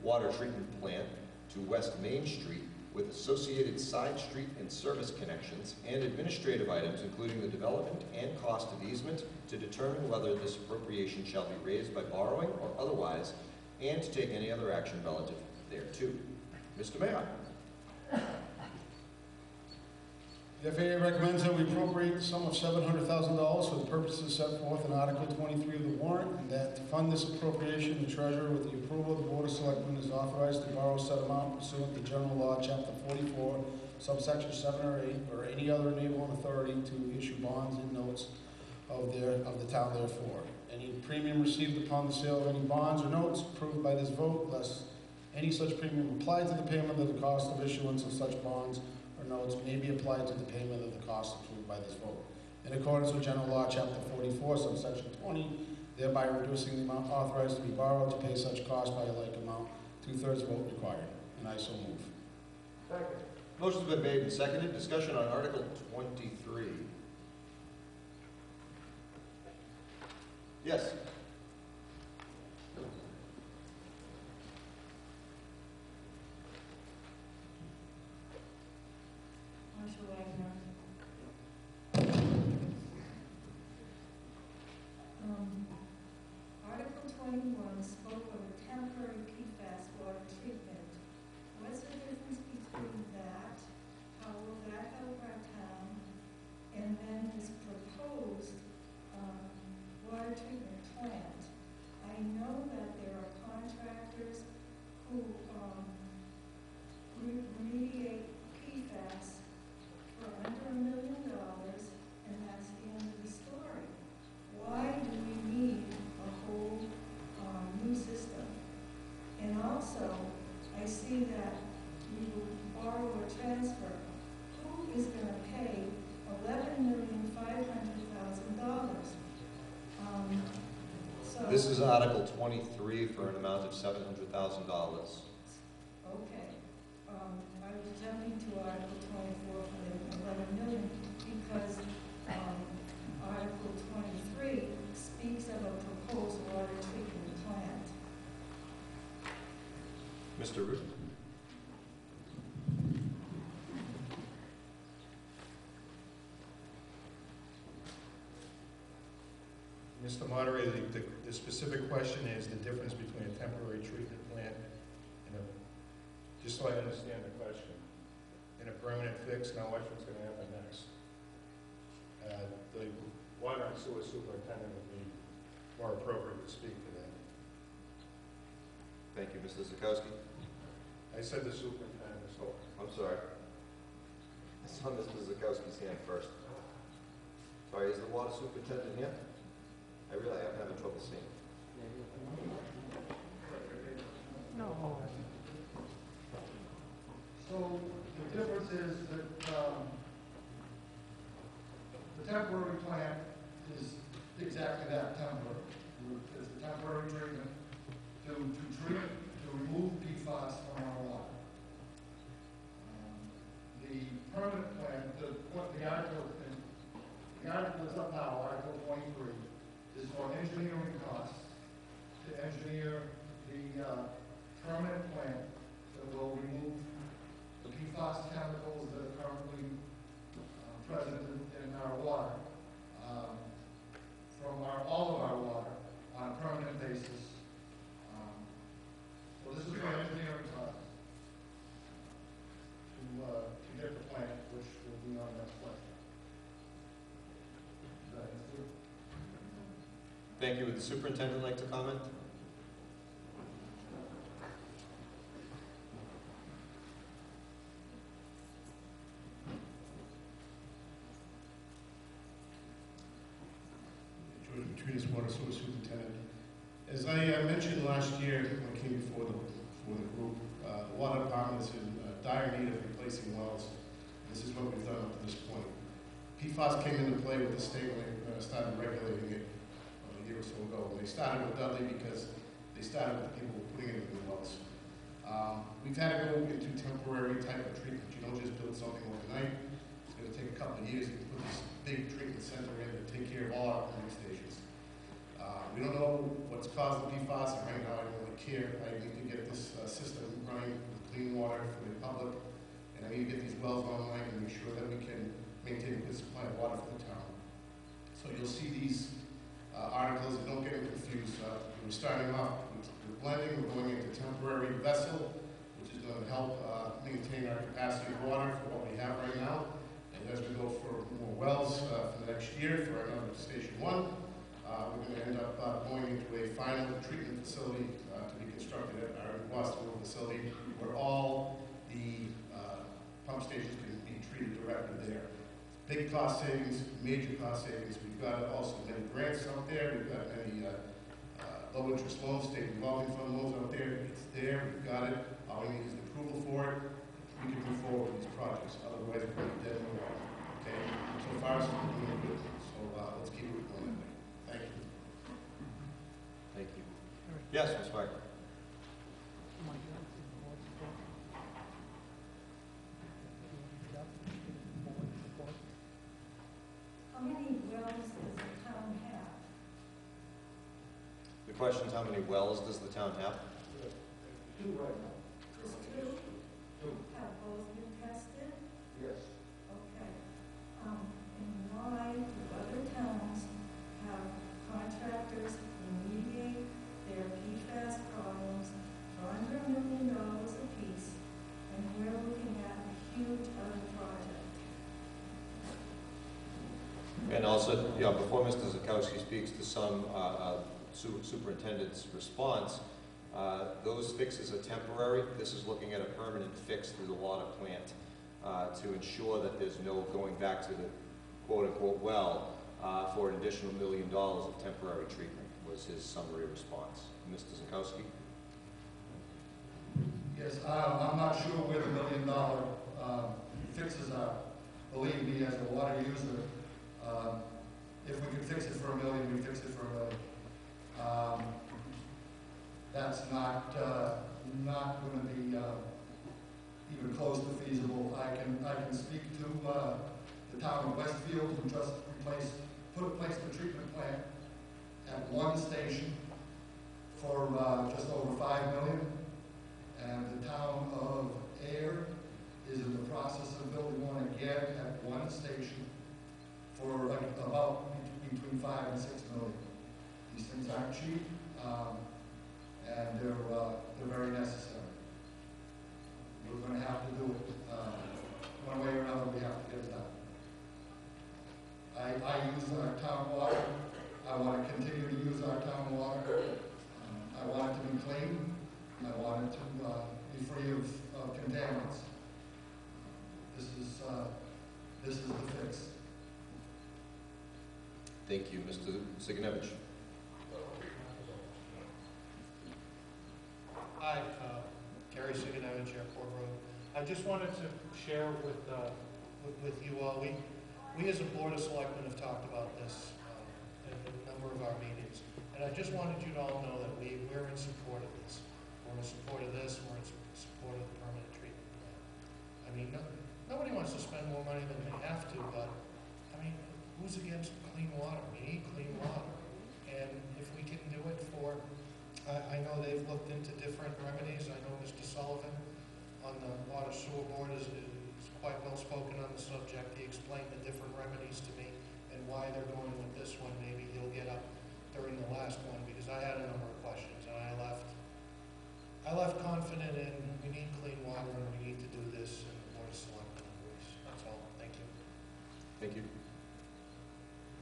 water treatment plant to West Main Street with associated side street and service connections and administrative items, including the development and cost of easement, to determine whether this appropriation shall be raised by borrowing or otherwise, and to take any other action relative thereto. Mr. Mayock? The FAA recommends that we appropriate the sum of seven hundred thousand dollars for the purposes set forth in Article twenty-three of the warrant, and that to fund this appropriation, the treasurer, with the approval of the Board of Selectmen, is authorized to borrow said amount pursuant to General Law, Chapter forty-four, subsection seven or eight, or any other enabling authority to issue bonds and notes of their, of the town therefore. Any premium received upon the sale of any bonds or notes approved by this vote, less any such premium applied to the payment of the cost of issuance of such bonds notes may be applied to the payment of the cost approved by this vote. In accordance with General Law, Chapter 44, subsection 20, thereby reducing the amount authorized to be borrowed to pay such cost by a like amount, two-thirds vote required, and I so move. Second. Motion's been made and seconded. Discussion on Article 23. Yes? Marcia Wagner. Um, Article twenty-one spoke of a temporary PFAS water treatment. What's the difference between that, how will that help our town, and then this proposed, um, water treatment plant? I know that there are contractors who, um, re- remediate PFAS for under a million dollars, and that's the end of the story. Why do we need a whole, um, new system? And also, I see that we will borrow or transfer. Who is gonna pay eleven million five hundred thousand dollars? Um, so. This is Article 23 for an amount of $700,000. Okay, um, I was jumping to Article twenty-four for the eleven million, because, um, Article twenty-three speaks of a proposed water treatment plant. Mr. Root? Mr. Moderator, the, the specific question is the difference between a temporary treatment plant and a, just so I understand the question, and a permanent fix, now watch what's gonna happen next. Uh, the water and sewer superintendent would be more appropriate to speak to that. Thank you, Mr. Zakowski. I said the superintendent, so I'm sorry. I saw Mr. Zakowski's hand first. Sorry, is the water superintendent here? I really, I'm having trouble seeing. No. So the difference is that, um, the temporary plan is exactly that, temporary. It's a temporary treatment to, to treat, to remove PFAS from our water. Um, The permanent plan, the, what the article, the article that's up now, Article twenty-three, is for engineering costs to engineer the, uh, permanent plant that will remove the PFAS chemicals that are currently uh, present in- in our water, um, from our, all of our water on a permanent basis. Um, So this is for engineering costs to, uh, Thank you. Would the superintendent like to comment? Jordan Treatis Water Source Superintendent. As I uh, mentioned last year when I came before the, before the group, uh, the water department is in uh, dire need of replacing wells. This is what we've done up to this point. PFAS came into play with the state when they uh, started regulating it year or so ago. They started with Dudley because they started with the people putting in the wells. Um, We've had to go into temporary type of treatment. You don't just build something overnight. It's gonna take a couple of years to put this big treatment center in to take care of all our cleaning stations. Uh, We don't know what's the PFAS, and right now I don't really care. I need to get this uh, system running with clean water for the public, and I need to get these wells online and make sure that we can maintain a good supply of water for the town. So you'll see these articles, and don't get confused. Uh, We're starting off with with blending, we're going into temporary vessel, which is going to help uh, maintain our capacity of water for what we have right now. And as we go for more wells uh, for the next year, for another Station One, uh, we're going to end up uh, going into a final treatment facility uh, to be constructed at our Boston facility, where all the uh, pump stations can be treated directly there. Big cost savings, major cost savings. We've got also many grants out there. We've got many uh, uh, low-interest loans, state revolving fund loans out there. It's there, we've got it. All we need is the approval for it. We can move forward with these projects. Otherwise, we're going to dead in the water. Okay? So far, so we're doing good. So uh, let's keep it going that way. Thank you. Thank you. Yes, Ms. Wagner? How many wells does the town have? The question how many wells does the town have? Two right now. Just two? Two. Have both been tested? Yes. Okay. Um, and why do other towns have contractors remediate their PFAS problems for under a million dollars apiece, and we're looking at a huge other project? And also, know, before Mr. Zakowski speaks to some uh, uh, su- superintendent's response, uh, those fixes are temporary. This is looking at a permanent fix to the water plant uh, to ensure that there's no going back to the quote-unquote well uh, for an additional million dollars of temporary treatment, was his summary response. Mr. Zakowski? Yes, um, I'm not sure where the million dollar um, fixes are. Believe me, as a water user, um, if we could fix it for a million, we fix it for a million. Um, That's not, uh, not going to be uh, even close to feasible. I can, I can speak to uh, the town of Westfield, who just replaced, put, place the treatment plant at one station for uh, just over five million. And the town of Ayer is in the process of building one again at one station for like about between five and six million. These things aren't cheap, um, and they're, uh, they're very necessary. We're gonna have to do it, uh, one way or another, we have to get it done. I, I use our town water, I wanna continue to use our town water. Um, I want it to be clean, I want it to, uh, be free of, of contaminants. This is, uh, this is the fix. Thank you. Mr. Sigenovich? Hi, uh, Gary Siganovich, Airport Road. I just wanted to share with, uh, with- with you all, we, we as a Board of Selectmen have talked about this uh, at a number of our meetings. And I just wanted you to all know that we, we're in support of this. We're in support of this, we're in support of the permanent treatment plan. I mean, no, nobody wants to spend more money than they have to, but, I mean, who's against clean water? We need clean water. And if we can do it for I, I know they've looked into different remedies. I know Mr. Sullivan on the Water Sewer Board is, is quite well spoken on the subject. He explained the different remedies to me and why they're going with this one. Maybe he'll get up during the last one because I had a number of questions and I left, I left confident in we need clean water and we need to do this and the Board of Selectmen agrees. That's all. Thank you. Thank you.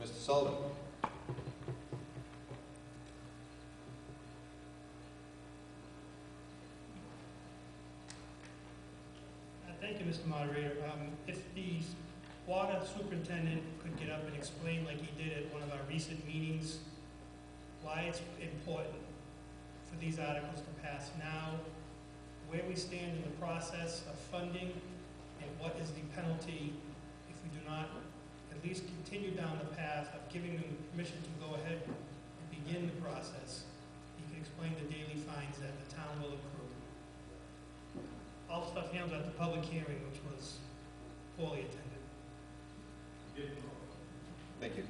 Mr. Sullivan? Uh, Thank you, Mr. Moderator. Um, If the water superintendent could get up and explain like he did at one of our recent meetings why it's important for these articles to pass now, where we stand in the process of funding, and what is the penalty if we do not at least continue down the path of giving them permission to go ahead and begin the process. He can explain the daily fines that the town will accrue. All stuff handled at the public hearing, which was poorly attended. Thank you.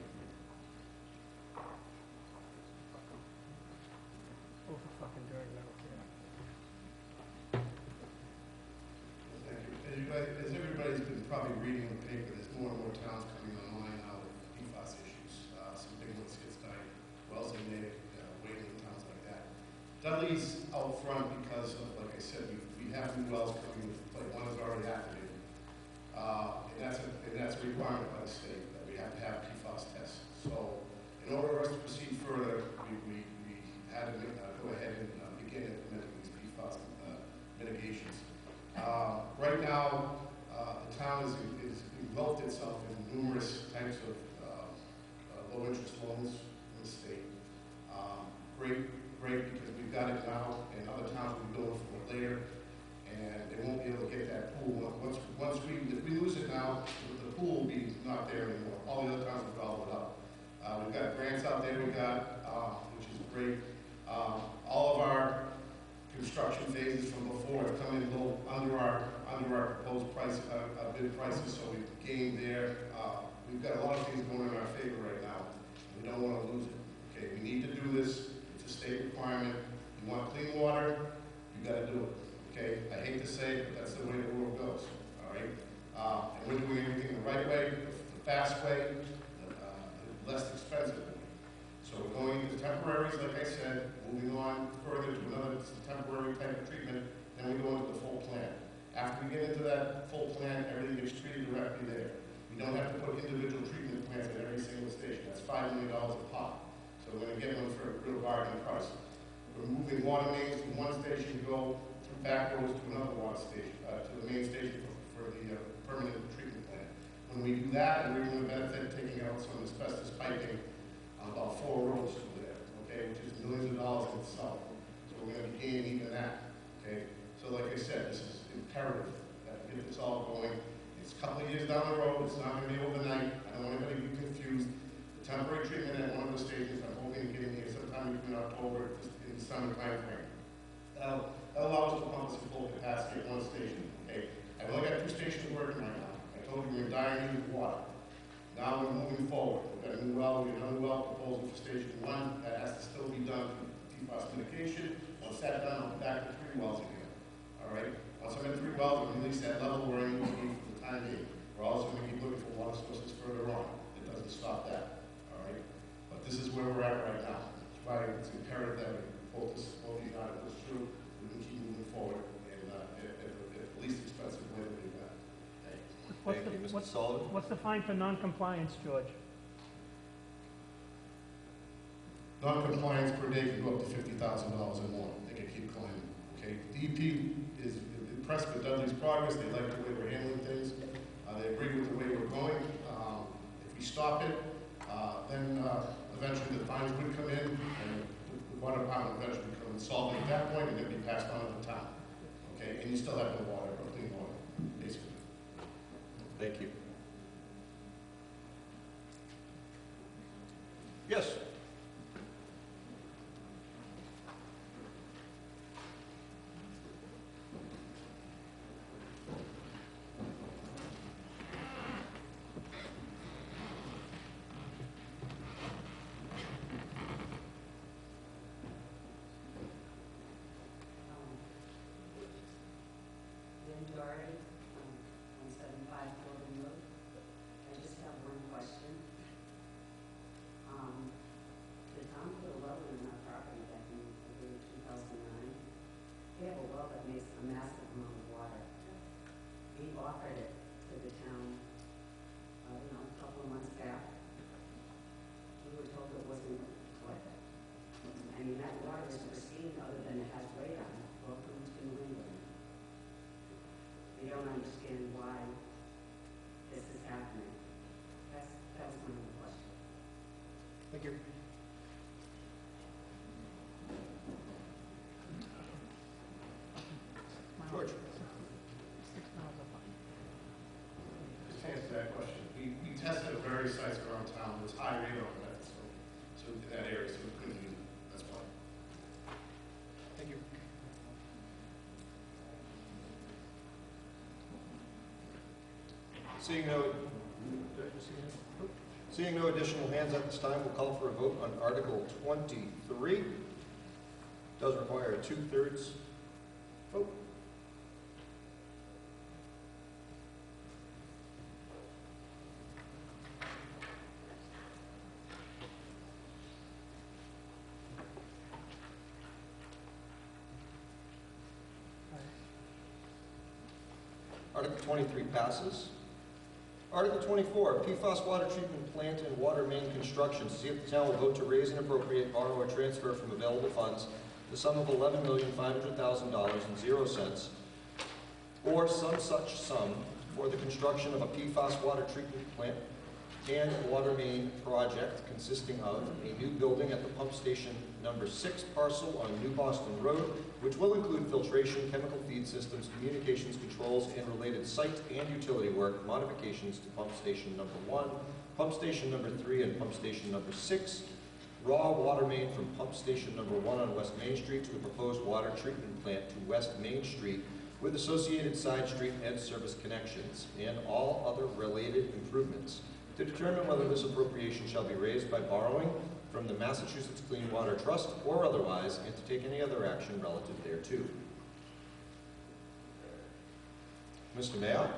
Oh, for fucking dirt, I don't care. Thank you. As everybody, as everybody's been probably reading in the paper, there's more and more towns coming online now with PFAS issues. Uh, some big ones, Skidstein, Wellesley, Natick, uh, Wayland, towns like that. Dudley's out front because of, like I said, we, we have new wells coming, like one is already activated. Uh, and that's a, and that's a requirement by the state, that we have to have PFAS tests. So, in order for us to proceed further, we, we, we had to, uh, go ahead and uh, begin implementing these PFAS, uh, mitigations. Uh, Right now, uh, the town is, is engulfed itself in numerous types of uh, uh, low-interest loans in the state. Um, Great, great, because we've got it now, and other towns will be building for it later, and they won't be able to get that pool. Once, once we, if we lose it now, the pool will be not there anymore. All the other towns will follow it up. Uh, We've got grants out there, we got, uh, which is great. Um, All of our construction phases from before have come in a little under our, under our proposed price, uh, uh, bid prices, so we've gained there. Uh, We've got a lot of things going in our favor right now, and we don't want to lose it. Okay, we need to do this, it's a state requirement. You want clean water, you gotta do it, okay? I hate to say it, but that's the way the world goes, all right? Uh, And we're doing everything the right way, the fast way, the uh, the less expensive way. So we're going into temporaries, like I said, moving on further to another temporary type of treatment, then we go into the full plan. After we get into that full plan, everything gets treated directly there. We don't have to put individual treatment plants at every single station, that's five million dollars a pop. So we're gonna get one for a real bargain price. We're moving water mains from one station to go through back roads to another water station, uh, to the main station for, for the uh, permanent treatment plant. When we do that, we're gonna benefit taking out some asbestos piping, on about four roads through there, okay, which is millions of dollars in itself. So we're gonna be gaining even that, okay? So like I said, this is imperative that we get this all going. It's a couple of years down the road, it's not gonna be overnight, I don't want anybody to be confused. The temporary treatment at one of the stages. I'm hoping to get in here sometime between October and December timeframe. That'll, that'll allow us to pump us at full capacity at one station, okay? I've only got two stations working right now. I told you we're in dire need of water. Now we're moving forward. We've got a new well, we got another well proposal for station one. That has to still be done for PFAS mitigation. Once that's done, I'll be back to three wells again. All right? Once I'm at three wells, I'm at least that level where I need to be for the time being. We're also going to keep looking for water sources further on. It doesn't stop that. All right? But this is where we're at right now. That's why it's imperative that we both this, both these articles through. We can keep moving forward in, uh, at, at, at the least expensive way that we've got. Thank you. What's Thank the- you, Mr. what's- Sullivan. What's the fine for non-compliance, George? Non-compliance per day can go up to fifty thousand dollars or more. They can keep climbing, okay? DEP is impressed with Dudley's progress. They like the way we're handling things. Uh, they agree with the way we're going. Um, if we stop it, uh, then, uh, eventually the fines would come in and the water department would eventually come and solve it at that point and then be passed on to the town. Okay? And you still have no water, or clean water, basically. Thank you. Yes? figure. George. Just to answer that question, we, we tested various sites around town with high radon events, so, so in that area, so we couldn't use it. That's why. Thank you. Seeing how seeing no additional hands at this time, we'll call for a vote on Article 23. Does require a two-thirds vote. Article 23 passes. Article 24, PFAS water treatment plant and water main construction. See if the town will vote to raise and appropriate, borrow, or transfer from available funds the sum of $11,500,000 and zero cents, or some such sum for the construction of a PFAS water treatment plant and water main project consisting of a new building at the pump station number six parcel on New Boston Road, which will include filtration, chemical feed systems, communications controls, and related site and utility work modifications to pump station number one, pump station number three, and pump station number six, raw water main from pump station number one on West Main Street to the proposed water treatment plant to West Main Street with associated side street and service connections, and all other related improvements to determine whether this appropriation shall be raised by borrowing from the Massachusetts Clean Water Trust or otherwise, and to take any other action relative thereto. Mr. Mayock?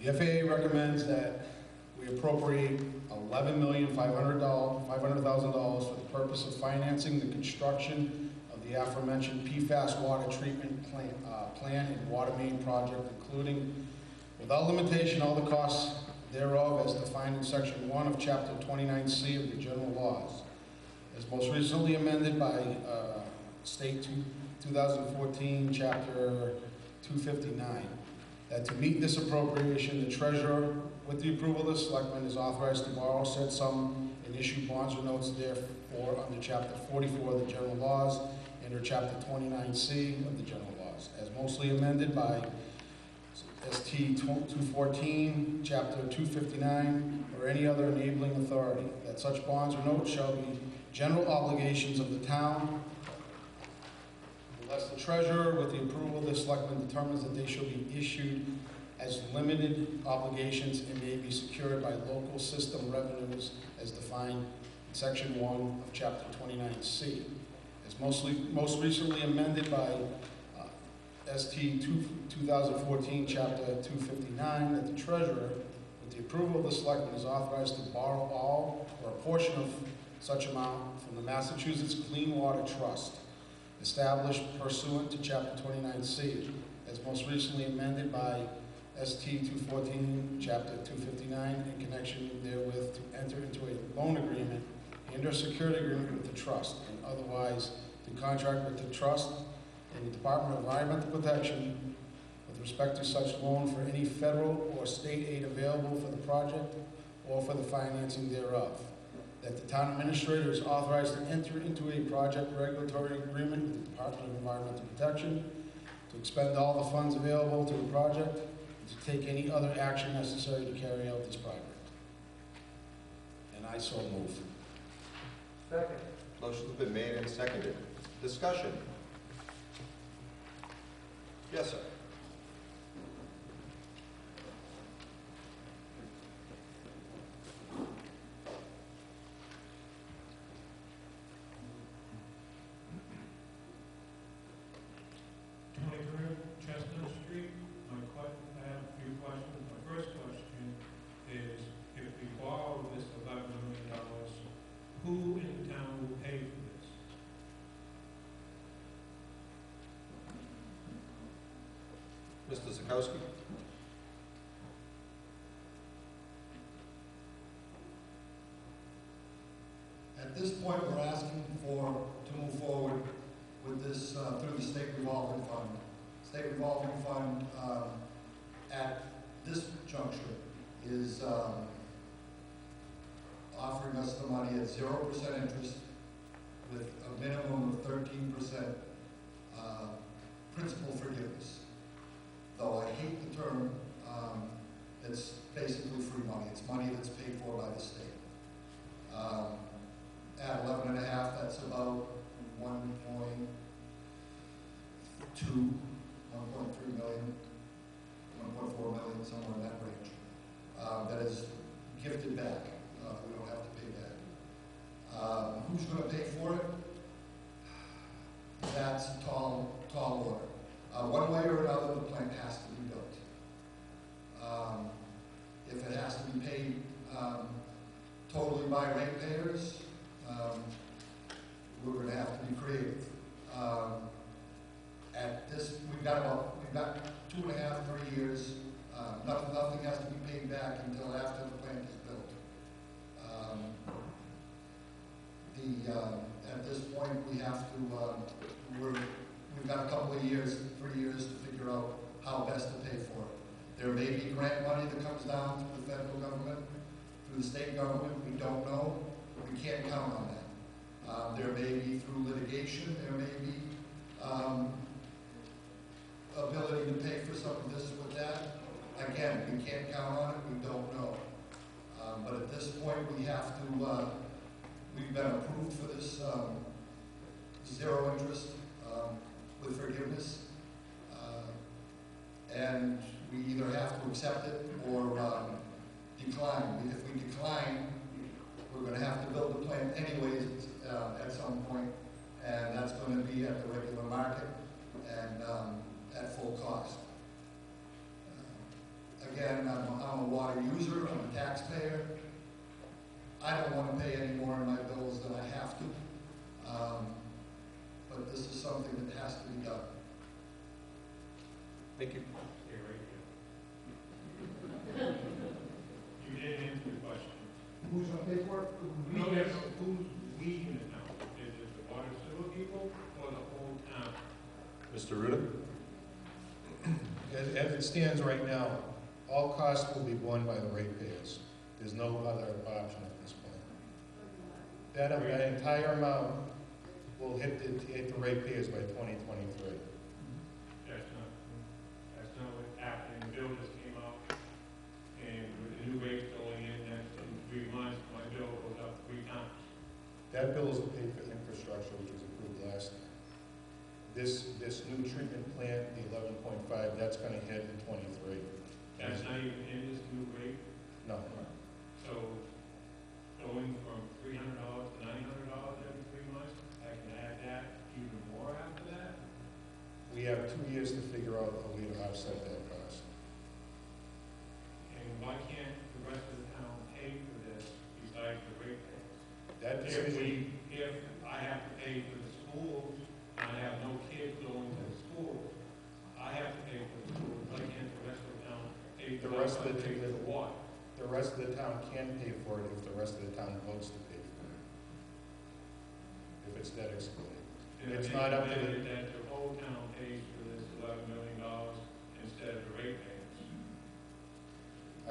The FAA recommends that we appropriate eleven million five hundred dollars, five hundred thousand dollars for the purpose of financing the construction of the aforementioned PFAS water treatment plan, uh, plan and water main project, including, without limitation, all the costs thereof as defined in section one of chapter twenty-nine C of the general laws, as most recently amended by, uh, state two, two thousand fourteen, chapter two fifty-nine. That to meet this appropriation, the treasurer, with the approval of the selectmen, is authorized to borrow said sum and issue bonds or notes therefore under chapter forty-four of the general laws and or chapter twenty-nine C of the general laws, as mostly amended by ST two fourteen, chapter two fifty-nine, or any other enabling authority, that such bonds or notes shall be general obligations of the town Unless the treasurer, with the approval of the selectmen, determines that they shall be issued as limited obligations and may be secured by local system revenues as defined in section one of chapter twenty-nine C. As mostly, most recently amended by ST 2014, chapter two fifty-nine, that the treasurer, with the approval of the selectmen, is authorized to borrow all or a portion of such amount from the Massachusetts Clean Water Trust established pursuant to Chapter 29C, as most recently amended by ST 214, Chapter 259, in connection therewith to enter into a loan agreement and/or security agreement with the trust, and otherwise to contract with the trust and the Department of Environmental Protection with respect to such loan for any federal or state aid available for the project or for the financing thereof that the town administrator is authorized to enter into a project regulatory agreement with the Department of Environmental Protection to expend all the funds available to the project and to take any other action necessary to carry out this project. And I so move. Second. Motion's been made and seconded. Discussion? Yes, sir. Federal government, through the state government, we don't know, we can't count on that. Um, there may be through litigation, there may be, um, ability to pay for some of this with that. Again, we can't count on it, we don't know. Um, but at this point, we have to, uh, we've been approved for this, um, zero interest, um, with forgiveness. Uh, And we either have to accept it or, decline. If we decline, we're gonna have to build the plant anyways, uh, at some point, and that's gonna be at the regular market and, um, at full cost. Uh, Again, I'm, I'm a water user, I'm a taxpayer. I don't wanna pay any more in my bills than I have to. Um, but this is something that has to be done. Thank you. Stay right here. You didn't answer the question. Who's gonna pay for it? We who's we in the town? Is it the water sewer people or the whole town? Mr. Ruda? As, as it stands right now, all costs will be borne by the ratepayers. There's no other option at this point. That, that entire amount will hit the, hit the ratepayers by twenty twenty-three. That's not, that's not what happened. The bill just came out, and with the new rates three months, my bill goes up three times. That bill is paid for infrastructure, which was approved last year. This, this new treatment plant, the eleven point five, that's gonna hit in twenty-three. That's not even in this new rate, No, so going from three hundred dollars to nine hundred dollars every three months, I can add that even more after that? we have two years to figure out a way to offset that cost. And why can't the rest of the town pay for this besides the rate payers? That If we, if I have to pay for the schools, and I have no kids going to the schools, I have to pay for the schools, why can't the rest of the town pay The rest of the- pay for the water? the rest of the town can pay for it if the rest of the town votes to pay for it. If it's debt excluded. And It's not up to the- That the whole town pays for this eleven million dollars instead of the rate payers.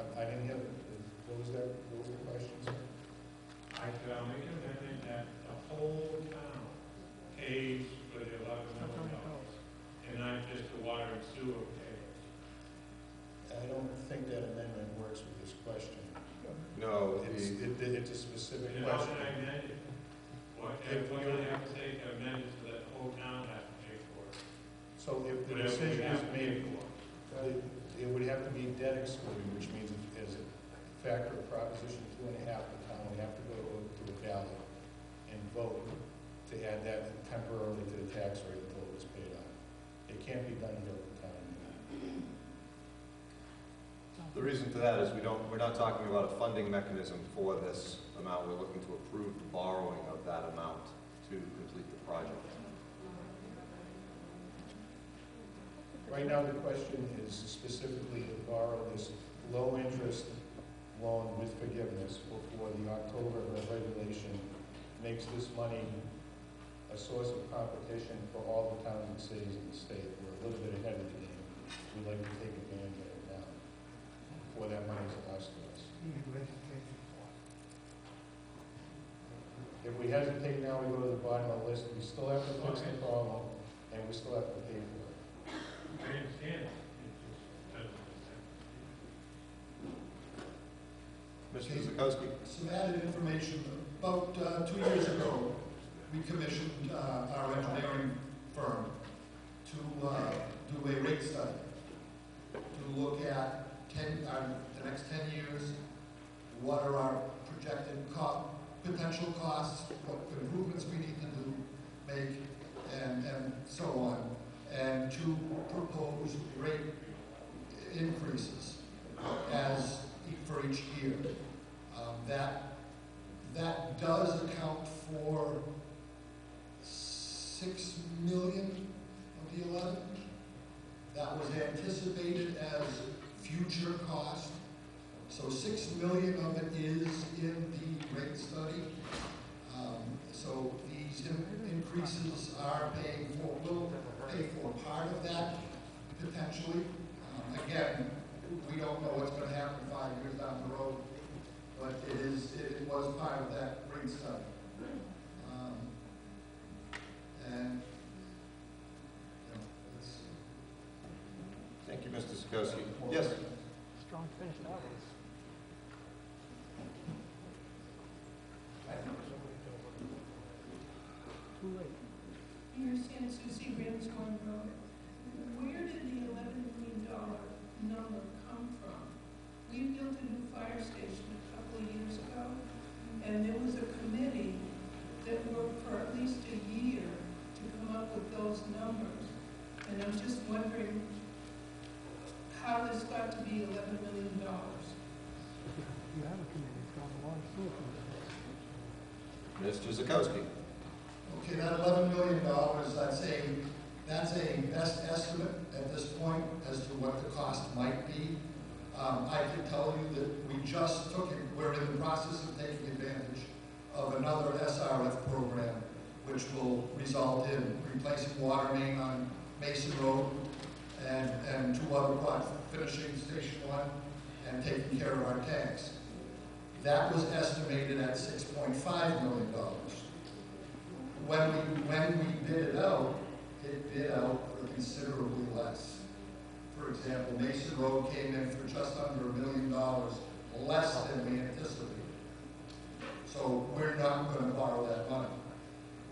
I, I didn't hear, what was that, what was the question, sir? I could, I'll make an amendment that the whole town pays for the eleven million dollars, and not just the water and sewer payers. I don't think that amendment works with this question. No, It's, the, it, it's a specific And how question. should I amend it? What, If what you- do I have to say to amend it so that the whole town has to pay for it? So if the Whatever we decision have is to pay made, for. it it would have to be debt excluded, which means as a factor of proposition two and a half, the town would have to go to a ballot and vote to add that temporarily to the tax rate until it was paid off. It can't be done here at the town meeting. the reason for that is we don't, we're not talking about a funding mechanism for this amount. We're looking to approve the borrowing of that amount to complete the project. Right now, the question is specifically to borrow this low-interest loan with forgiveness before the October regulation makes this money a source of competition for all the towns and cities in the state. We're a little bit ahead of the game. We'd like to take advantage of it now, before that money is lost to us. If we hesitate now, we go to the bottom of the list, we still have to fix the problem, and we still have to pay for it. I understand, it just doesn't Mr. Some added information. About uh, two years ago, we commissioned uh, our engineering firm to uh, do a rate study, to look at 10, uh, the next 10 years, what are our projected potential costs, what improvements we need to do, make, and, and so on, and to propose rate increases as, for each year. Um, That, that does account for six million of the eleven. That was anticipated as future cost. So six million of it is in the rate study. Um, So these in- increases are paying for, will pay for part of that potentially. Um, Again, we don't know what's gonna happen five years down the road, but it is, it it was part of that rate study. Um, And, you know, it's, Thank you, Mr. Zakowski. Yes? Strong finish that was. Too late. Peter Sansucci, Ramshorn Road. Where did the eleven million dollar number come from? We built a new fire station a couple of years ago, and there was a committee that worked for at least a year to come up with those numbers. And I'm just wondering how this got to be eleven million dollars. You have a committee, it's got a lot of thought Mr. Zakowski. Okay, that eleven million dollars, I'd say, that's a best estimate at this point as to what the cost might be. Um, I can tell you that we just took it, we're in the process of taking advantage of another SRF program, which will result in replacing water main on Mason Road and, and two other projects, finishing Station One and taking care of our tanks. That was estimated at six point five million dollars. When we, when we bid it out, it bid out for considerably less. For example, Mason Road came in for just under a million dollars less than we anticipated. So we're not gonna borrow that money.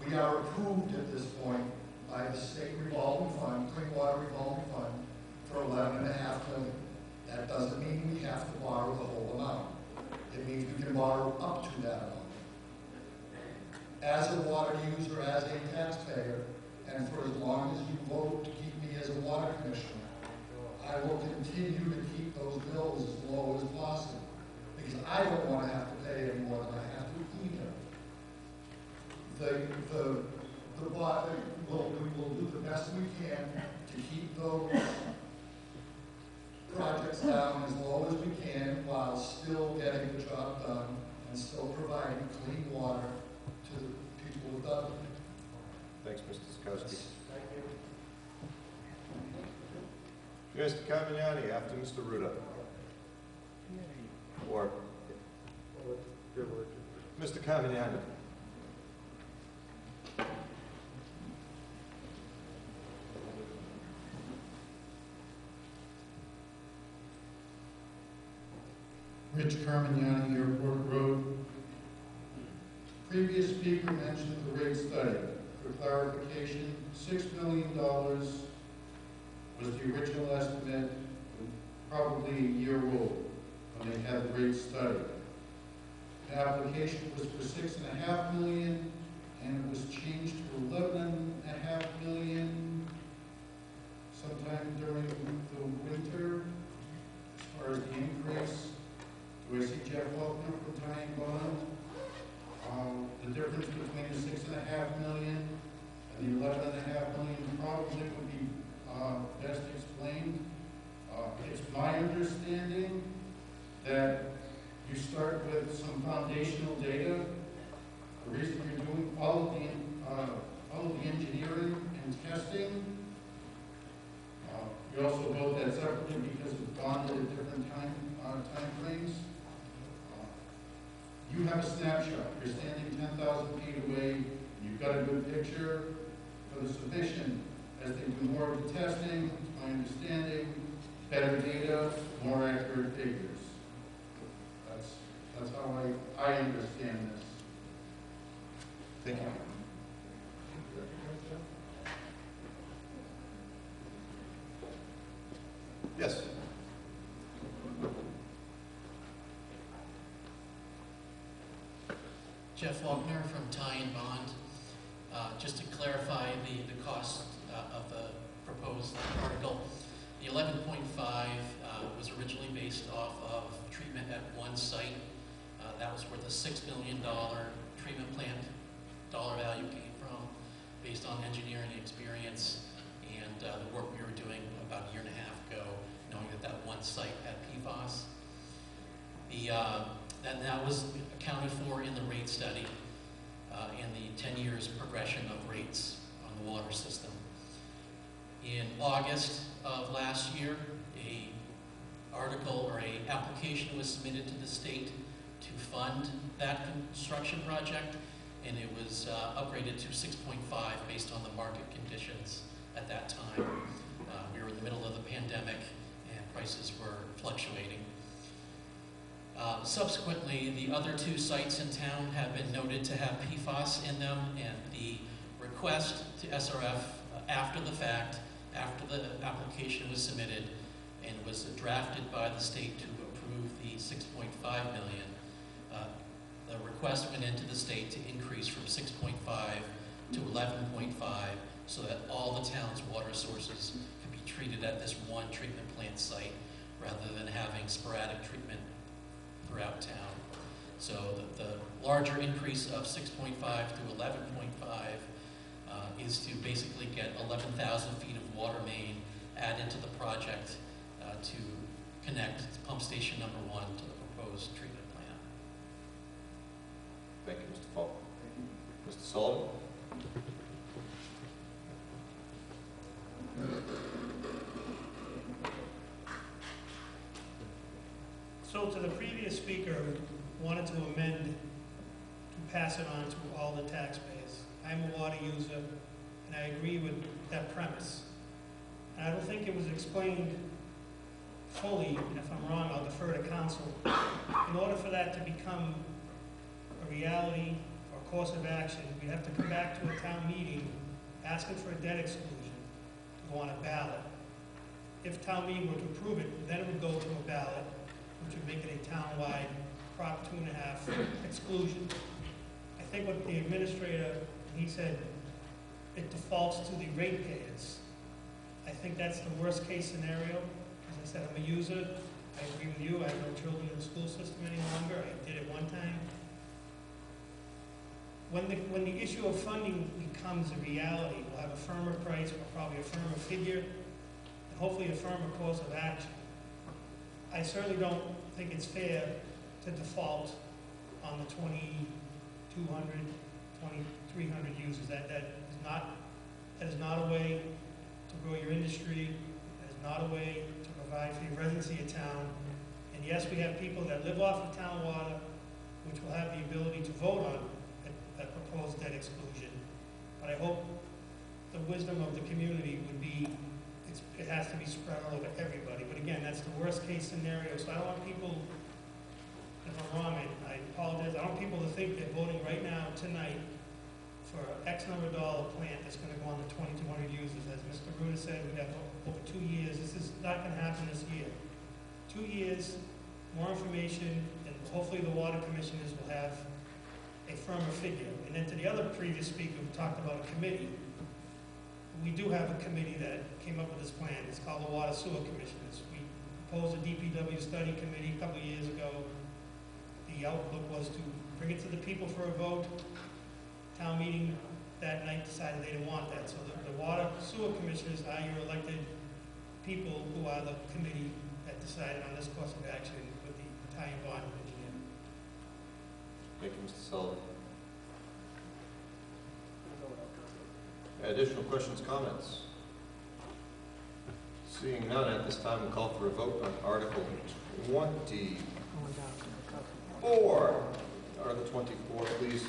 We are approved at this point by the state revolving fund, clean water revolving fund, for eleven and a half million. That doesn't mean we have to borrow the whole amount. It means we can borrow up to that amount as a water user, as a taxpayer, and for as long as you vote to keep me as a water commissioner, I will continue to keep those bills as low as possible, because I don't want to have to pay any more than I have to either. The, the, the, bo- we'll, we will do the best we can to keep those projects down as low as we can while still getting the job done and still providing clean water to the people of Dudley. Thanks, Mr. Zakowski. Mr. Carmignani, after Mr. Ruda. Or Mr. Carmignani. Rich Carmignani, Airport Road. Previous speaker mentioned the rate study. For clarification, six million dollars was the original estimate, probably a year old when they had the rate study. The application was for six and a half million, and it was changed to eleven and a half million sometime during the winter, as far as the increase. Do I see Jeff Faulkner from Tighe and Bond? Um, the difference between the six and a half million and the eleven and a half million probably would uh, best explained. Uh, it's my understanding that you start with some foundational data. The reason you're doing all of the, uh, all of the engineering and testing. Uh, you also build that separately because it's bonded at different time, uh, timeframes. You have a snapshot, you're standing ten thousand feet away, you've got a good picture for the submission. As they do more of the testing, my understanding, better data, more accurate figures. That's, That's how I, I understand this. Thank you. Yes. Jeff Faulkner from Tighe and Bond. Uh, Just to clarify the, the cost proposed article, the 11.5 uh, was originally based off of treatment at one site. Uh, That was where the $6 million treatment plant dollar value came from, based on engineering experience and uh, the work we were doing about a year and a half ago, knowing that that one site had PFAS. The, uh, that, that was accounted for in the rate study, uh, in the 10 years progression of rates on the water system. In August of last year, a article or a application was submitted to the state to fund that construction project, and it was uh, upgraded to 6.5 based on the market conditions at that time. Uh, we were in the middle of the pandemic, and prices were fluctuating. Uh, Subsequently, the other two sites in town have been noted to have PFAS in them, and the request to SRF uh, after the fact, after the application was submitted and was drafted by the state to approve the 6.5 million, uh, the request went into the state to increase from 6.5 to 11.5 so that all the town's water sources could be treated at this one treatment plant site rather than having sporadic treatment throughout town. So the, the larger increase of 6.5 to 11.5 uh, is to basically get 11,000 feet of water main added to the project uh, to connect pump station number one to the proposed treatment plant. Thank you, Mr. Falk. Mr. Sullivan? So to the previous speaker, wanted to amend to pass it on to all the taxpayers. I'm a water user, and I agree with that premise. And I don't think it was explained fully, and if I'm wrong, I'll defer to counsel. In order for that to become a reality or course of action, we'd have to come back to a town meeting asking for a debt exclusion to go on a ballot. If town meeting were to approve it, then it would go to a ballot, which would make it a town-wide Prop two and a half exclusion. I think what the administrator, he said, it defaults to the ratepayers. I think that's the worst-case scenario. As I said, I'm a user. I agree with you. I have no children in the school system any longer. I did it one time. When the, when the issue of funding becomes a reality, we'll have a firmer price, probably a firmer figure, and hopefully a firmer course of action. I certainly don't think it's fair to default on the 2,200, 2,300 users. That, that is not, that is not a way to grow your industry. Is not a way to provide for your residency of town. And yes, we have people that live off of town water, which will have the ability to vote on a, proposed debt exclusion. But I hope the wisdom of the community would be, it has to be spread all over everybody. But again, that's the worst case scenario, so I don't want people, if I'm wrong, I I apologize, I don't want people to think they're voting right now, tonight, for X number of dollar plant that's gonna go on the twenty-two hundred users. As Mr. Ruda said, we have over two years, this is not gonna happen this year. Two years, more information, and hopefully the water commissioners will have a firmer figure. And then to the other previous speaker who talked about a committee, we do have a committee that came up with this plan. It's called the Water Sewer Commissioners. We proposed a DPW study committee a couple of years ago. The outlook was to bring it to the people for a vote. Town meeting that night decided they didn't want that. So the, the Water Sewer Commissioners are your elected people who are the committee that decided on this course of action with the Tighe and Bond engineer. Thank you, Mr. Sullivan. Additional questions, comments? Seeing none, at this time, we'll call for a vote on Article twenty-four. Article twenty-four, please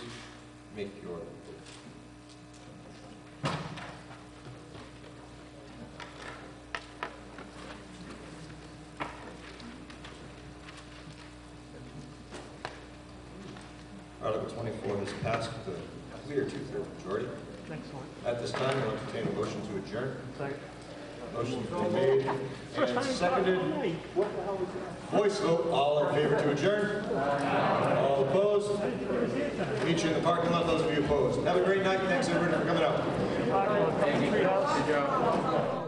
make your 2024 has passed with a clear two-thirds majority. Excellent. At this time, I'll entertain a motion to adjourn. Second. Motion's been made and seconded. Voice vote, all in favor to adjourn? All opposed? Meet you in the parking lot, those of you opposed. Have a great night, thanks everyone for coming out. Good job.